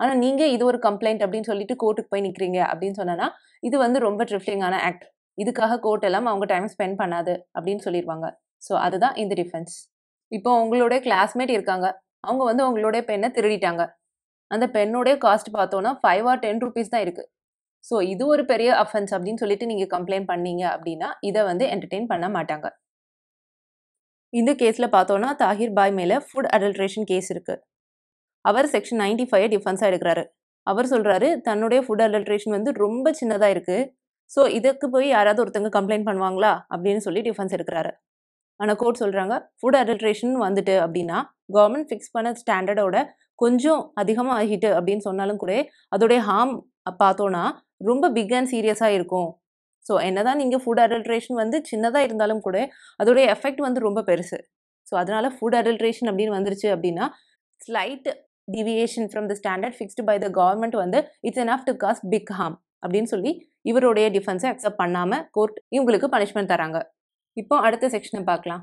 ஆனால் நீங்கள் இது ஒரு கம்ப்ளைண்ட் அப்படின்னு சொல்லிட்டு கோர்ட்டுக்கு போய் நிற்கிறீங்க அப்படின்னு சொன்னேன்னா இது வந்து ரொம்ப ட்ரிஃப்ளிங்கான ஆக்ட் இதுக்காக கோர்ட் எல்லாம் அவங்க டைம் ஸ்பெண்ட் பண்ணாது அப்படின்னு சொல்லிடுவாங்க ஸோ அதுதான் இந்த டிஃபென்ஸ் இப்போ உங்களுடைய கிளாஸ்மேட் இருக்காங்க. அவங்க வந்து உங்களுடைய பெண்ணை திருடிட்டாங்க. அந்த பெண்ணோடைய காஸ்ட் பார்த்தோன்னா ஃபைவ் ஆர் டென் ருபீஸ் தான் இருக்குது ஸோ இது ஒரு பெரிய அஃபென்ஸ் அப்படின்னு சொல்லிட்டு நீங்கள் கம்ப்ளைண்ட் பண்ணீங்க அப்படின்னா இதை வந்து என்டர்டெயின் பண்ண மாட்டாங்க. இந்த கேஸில் பார்த்தோன்னா தாஹிர் பாய் மேலே ஃபுட் அடல்ட்ரேஷன் கேஸ் இருக்குது அவர் செக்ஷன் நைன்டி ஃபைவ் டிஃபென்ஸாக எடுக்கிறாரு. அவர் சொல்கிறாரு தன்னுடைய ஃபுட் அடல்ட்ரேஷன் வந்து ரொம்ப சின்னதாக இருக்குது ஸோ இதுக்கு போய் யாராவது ஒருத்தங்க கம்ப்ளைண்ட் பண்ணுவாங்களா? அப்படின்னு சொல்லி டிஃபென்ஸ் எடுக்கிறாரு. ஆனால் கோர்ட் சொல்கிறாங்க ஃபுட் அடல்ட்ரேஷன் வந்துட்டு அப்படின்னா கவர்மெண்ட் ஃபிக்ஸ் பண்ண ஸ்டாண்டர்டோட கொஞ்சம் அதிகமாக ஆகிட்டு அப்படின்னு சொன்னாலும் கூட அதோடைய ஹார்ம் பார்த்தோன்னா ரொம்ப பிக் அண்ட் சீரியஸாக இருக்கும். ஸோ என்னதான் நீங்கள் ஃபுட் அடல்ட்ரேஷன் வந்து சின்னதாக இருந்தாலும் கூட அதோடைய எஃபெக்ட் வந்து ரொம்ப பெருசு. ஸோ அதனால் ஃபுட் அடல்ட்ரேஷன் அப்படின்னு வந்துருச்சு அப்படின்னா slight deviation from the standard fixed by the government வந்து it's enough to cause big harm அப்படின்னு சொல்லி இவருடைய டிஃபென்ஸை அக்செப்ட் பண்ணாமல் கோர்ட் இவங்களுக்கு பனிஷ்மெண்ட் தராங்க. இப்போ அடுத்த செக்ஷனை பார்க்கலாம்.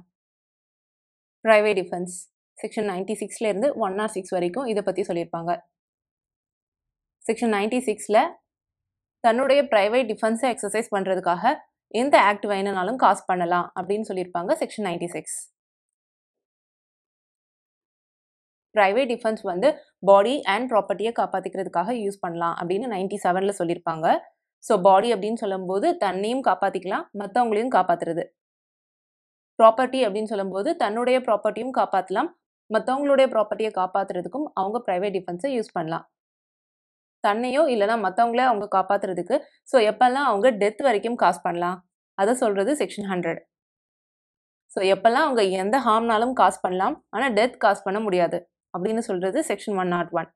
ப்ரைவேட் டிஃபென்ஸ் செக்ஷன் நைன்டி சிக்ஸ்லேருந்து ஒன் ஆர் சிக்ஸ் வரைக்கும் இதை பற்றி சொல்லியிருப்பாங்க. செக்ஷன் நைன்டி சிக்ஸில் தன்னுடைய ப்ரைவேட் டிஃபென்ஸை எக்ஸசைஸ் பண்ணுறதுக்காக எந்த ஆக்ட் வேணுனாலும் காசு பண்ணலாம் அப்படின்னு சொல்லியிருப்பாங்க section ninety six private defence வந்து பாடி அண்ட் ப்ராப்பர்ட்டியை காப்பாற்றிக்கிறதுக்காக யூஸ் பண்ணலாம் அப்படின்னு நைன்டி செவனில் சொல்லியிருப்பாங்க. ஸோ பாடி அப்படின்னு சொல்லும்போது தன்னையும் காப்பாற்றிக்கலாம் மற்றவங்களையும் காப்பாற்றுறது ப்ராப்பர்ட்டி அப்படின்னு சொல்லும்போது தன்னுடைய ப்ராப்பர்ட்டியும் காப்பாற்றலாம் மற்றவங்களுடைய ப்ராப்பர்ட்டியை காப்பாற்றுறதுக்கும் அவங்க ப்ரைவேட் டிஃபென்ஸை யூஸ் பண்ணலாம். தன்னையோ இல்லைனா மற்றவங்கள அவங்க காப்பாற்றுறதுக்கு ஸோ எப்போல்லாம் அவங்க டெத் வரைக்கும் காசு பண்ணலாம்? அதை சொல்கிறது செக்ஷன் ஹண்ட்ரட் ஸோ எப்போல்லாம் அவங்க எந்த ஹார்ம்னாலும் காசு பண்ணலாம் ஆனால் டெத் காஸ் பண்ண முடியாது அப்படின்னு சொல்கிறது section one not one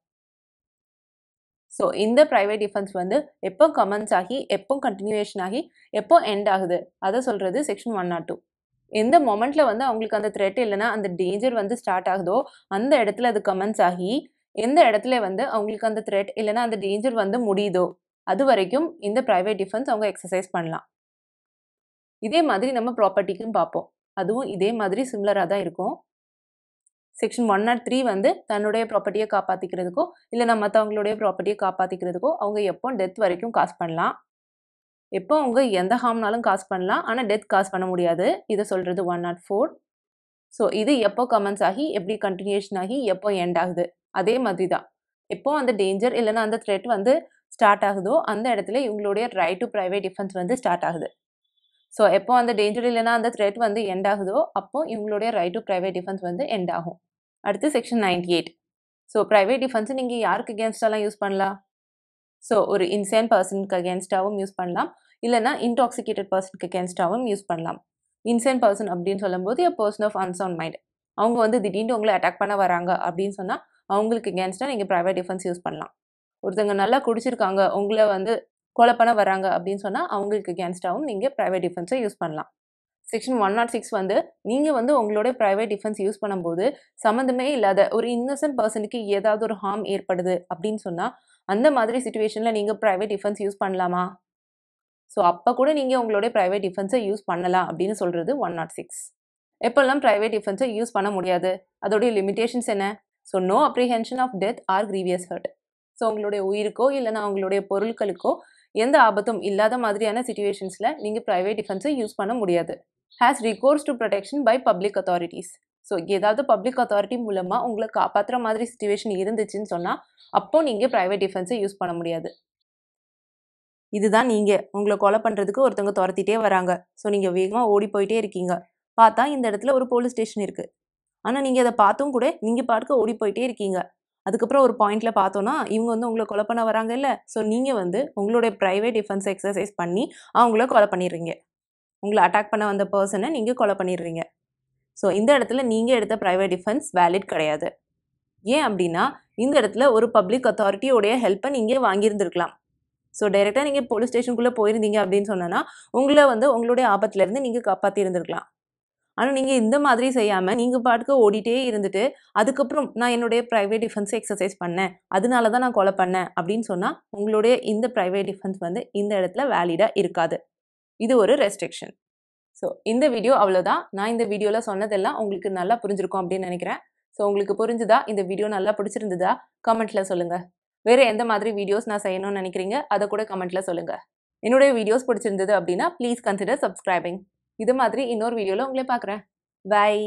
so இந்த ப்ரைவேட் டிஃபென்ஸ் வந்து எப்போ கமெண்ட்ஸ் ஆகி எப்போ கண்டினியூவேஷன் ஆகி எப்போ எண்ட் ஆகுது அதை சொல்கிறது செக்ஷன் ஒன் நாட் டூ எந்த மொமெண்ட்டில் வந்து அவங்களுக்கு அந்த த்ரெட் இல்லைன்னா அந்த டேஞ்சர் வந்து ஸ்டார்ட் ஆகுதோ அந்த இடத்துல அது கமெண்ட்ஸ் ஆகி எந்த இடத்துல வந்து அவங்களுக்கு அந்த த்ரெட் இல்லைன்னா அந்த டேஞ்சர் வந்து முடியுதோ அது வரைக்கும் இந்த ப்ரைவேட் டிஃபென்ஸ் அவங்க எக்ஸசைஸ் பண்ணலாம். இதே மாதிரி நம்ம ப்ராப்பர்ட்டிக்கும் பார்ப்போம். அதுவும் இதே மாதிரி சிம்லராக தான் இருக்கும். செக்ஷன் ஒன் நாட் த்ரீ வந்து தன்னுடைய ப்ராப்பர்ட்டியை காப்பாற்றிக்கிறதுக்கோ இல்லை நம்ம மற்றவங்களுடைய ப்ராப்பர்ட்டியை காப்பாற்றிக்கிறதுக்கோ அவங்க எப்போ டெத் வரைக்கும் காசு பண்ணலாம். எப்போ அவங்க எந்த ஹார்ம்னாலும் காசு பண்ணலாம். ஆனால் டெத் காஸ் பண்ண முடியாது. இதை சொல்கிறது ஒன் நாட் ஃபோர் ஸோ இது எப்போ கமெண்ட்ஸ் ஆகி எப்படி கண்டினியூஷன் ஆகி எப்போ எண்ட் ஆகுது. அதே மாதிரி தான். எப்போ அந்த டேஞ்சர் இல்லைன்னா அந்த த்ரெட் வந்து ஸ்டார்ட் ஆகுதோ அந்த இடத்துல இவங்களுடைய ரைட் டு ப்ரைவேட் டிஃபென்ஸ் வந்து ஸ்டார்ட் ஆகுது. ஸோ எப்போ அந்த டேஞ்சர் இல்லைன்னா அந்த த்ரெட் வந்து எண்ட் ஆகுதோ அப்போ இவங்களுடைய ரைட் டு ப்ரைவேட் டிஃபென்ஸ் வந்து எண்ட் ஆகும். அடுத்து section ninety eight so private defence நீங்கள் யாருக்கு அகேன்ஸ்டாலாம் யூஸ் பண்ணலாம்? ஸோ ஒரு இன்சேன் பர்சனுக்கு அகேன்ஸ்டாகவும் யூஸ் பண்ணலாம். இல்லைனா இன்டாக்சிகேட்டட் பர்சனுக்கு அகேன்ஸ்டாகவும் யூஸ் பண்ணலாம். இன்சேன் பர்சன் அப்படின்னு சொல்லும்போது a person of unsound mind அவங்க வந்து திடீர்னு உங்களை அட்டாக் பண்ண வராங்க அப்படின்னு சொன்னால் அவங்களுக்கு அகேன்ஸ்டாக நீங்கள் ப்ரைவேட் டிஃபென்ஸ் யூஸ் பண்ணலாம். ஒருத்தங்க நல்லா குடிச்சிருக்காங்க உங்களை வந்து கொலை பண்ண வராங்க அப்படின்னு சொன்னால் அவங்களுக்கு அகேன்ஸ்டாகவும் நீங்கள் ப்ரைவேட் டிஃபென்ஸை யூஸ் பண்ணலாம். செக்ஷன் ஒன் நாட் சிக்ஸ் வந்து நீங்கள் வந்து உங்களோட ப்ரைவேட் டிஃபென்ஸ் யூஸ் பண்ணும்போது சம்மந்தமே இல்லாத ஒரு இன்னசென்ட் பர்சனுக்கு ஏதாவது ஒரு ஹார்ம் ஏற்படுது அப்படின்னு சொன்னால் அந்த மாதிரி சுச்சுவேஷனில் நீங்கள் ப்ரைவேட் டிஃபென்ஸ் யூஸ் பண்ணலாமா? ஸோ அப்போ கூட நீங்கள் உங்களுடைய ப்ரைவேட் டிஃபென்ஸை யூஸ் பண்ணலாம் அப்படின்னு சொல்கிறது ஒன் நாட் oh சிக்ஸ் எப்போல்லாம் ப்ரைவேட் டிஃபென்ஸை யூஸ் பண்ண முடியாது? அதோடைய லிமிடேஷன்ஸ் என்ன? So no apprehension of death or grievous hurt so உங்களுடைய உயிருக்கோ இல்லைனா உங்களுடைய பொருட்களுக்கோ எந்த ஆபத்தும் இல்லாத மாதிரியான சுச்சுவேஷன்ஸில் நீங்கள் ப்ரைவேட் டிஃபென்ஸை யூஸ் பண்ண முடியாது. Has recourse to protection by public authorities so ஏதாவது பப்ளிக் அத்தாரிட்டி மூலமாக உங்களை காப்பாற்றுற மாதிரி சுச்சுவேஷன் இருந்துச்சுன்னு சொன்னால் அப்போது நீங்கள் ப்ரைவேட் டிஃபென்ஸை யூஸ் பண்ண முடியாது. இதுதான் நீங்கள் உங்களை கொலை பண்ணுறதுக்கு ஒருத்தவங்க துரத்திட்டே வராங்க. ஸோ நீங்கள் வேகமாக ஓடி போயிட்டே இருக்கீங்க. பார்த்தா இந்த இடத்துல ஒரு போலீஸ் ஸ்டேஷன் இருக்குது ஆனால் நீங்கள் அதை பார்த்தும் கூட நீங்கள் பாட்டுக்கு ஓடி போயிட்டே இருக்கீங்க. அதுக்கப்புறம் ஒரு பாயிண்ட்டில் பார்த்தோன்னா இவங்க வந்து உங்களை கொலை பண்ண வராங்க இல்லை. ஸோ நீங்கள் வந்து உங்களுடைய ப்ரைவேட் டிஃபென்ஸ் எக்ஸசைஸ் பண்ணி அவங்கள கொலை பண்ணிடுறீங்க. உங்களை அட்டாக் பண்ண வந்த பர்சனை நீங்கள் கொலை பண்ணிடுறீங்க. ஸோ இந்த இடத்துல நீங்கள் எடுத்த ப்ரைவேட் டிஃபென்ஸ் வேலிட் கிடையாது. ஏன் அப்படின்னா இந்த இடத்துல ஒரு பப்ளிக் அத்தாரிட்டியோடைய ஹெல்ப்பை நீங்கள் வாங்கியிருந்திருக்கலாம். ஸோ டைரெக்டாக நீங்கள் போலீஸ் ஸ்டேஷனுக்குள்ளே போயிருந்தீங்க அப்படின்னு சொன்னோன்னா உங்களை வந்து உங்களுடைய ஆபத்துலேருந்து நீங்கள் காப்பாற்றி இருந்திருக்கலாம் ஆனால் நீங்கள் இந்த மாதிரி செய்யாமல் நீங்கள் பாட்டுக்கு ஓடிட்டே இருந்துட்டு அதுக்கப்புறம் நான் என்னுடைய ப்ரைவேட் டிஃபென்ஸை எக்ஸசைஸ் பண்ணேன் அதனால தான் நான் கொலை பண்ணேன் அப்படின்னு சொன்னால் உங்களுடைய இந்த ப்ரைவேட் டிஃபென்ஸ் வந்து இந்த இடத்துல வேலிடாக இருக்காது. இது ஒரு ரெஸ்ட்ரிக்ஷன் ஸோ இந்த வீடியோ அவ்வளோதான் நான் இந்த வீடியோவில் சொன்னதெல்லாம் உங்களுக்கு நல்லா புரிஞ்சிருக்கும் அப்படின்னு நினைக்கிறேன். ஸோ உங்களுக்கு புரிஞ்சுதா? இந்த வீடியோ நல்லா பிடிச்சிருந்ததா? கமெண்ட்டில் சொல்லுங்கள் வேறு எந்த மாதிரி வீடியோஸ் நான் செய்யணும்னு நினைக்கிறீங்க? அதை கூட கமெண்ட்டில் சொல்லுங்கள் என்னுடைய வீடியோஸ் பிடிச்சிருந்தது அப்படின்னா ப்ளீஸ் கன்சிடர் சப்ஸ்கிரைபிங் இது மாதிரி இன்னொரு வீடியோவில் உங்களை பார்க்குறேன். பை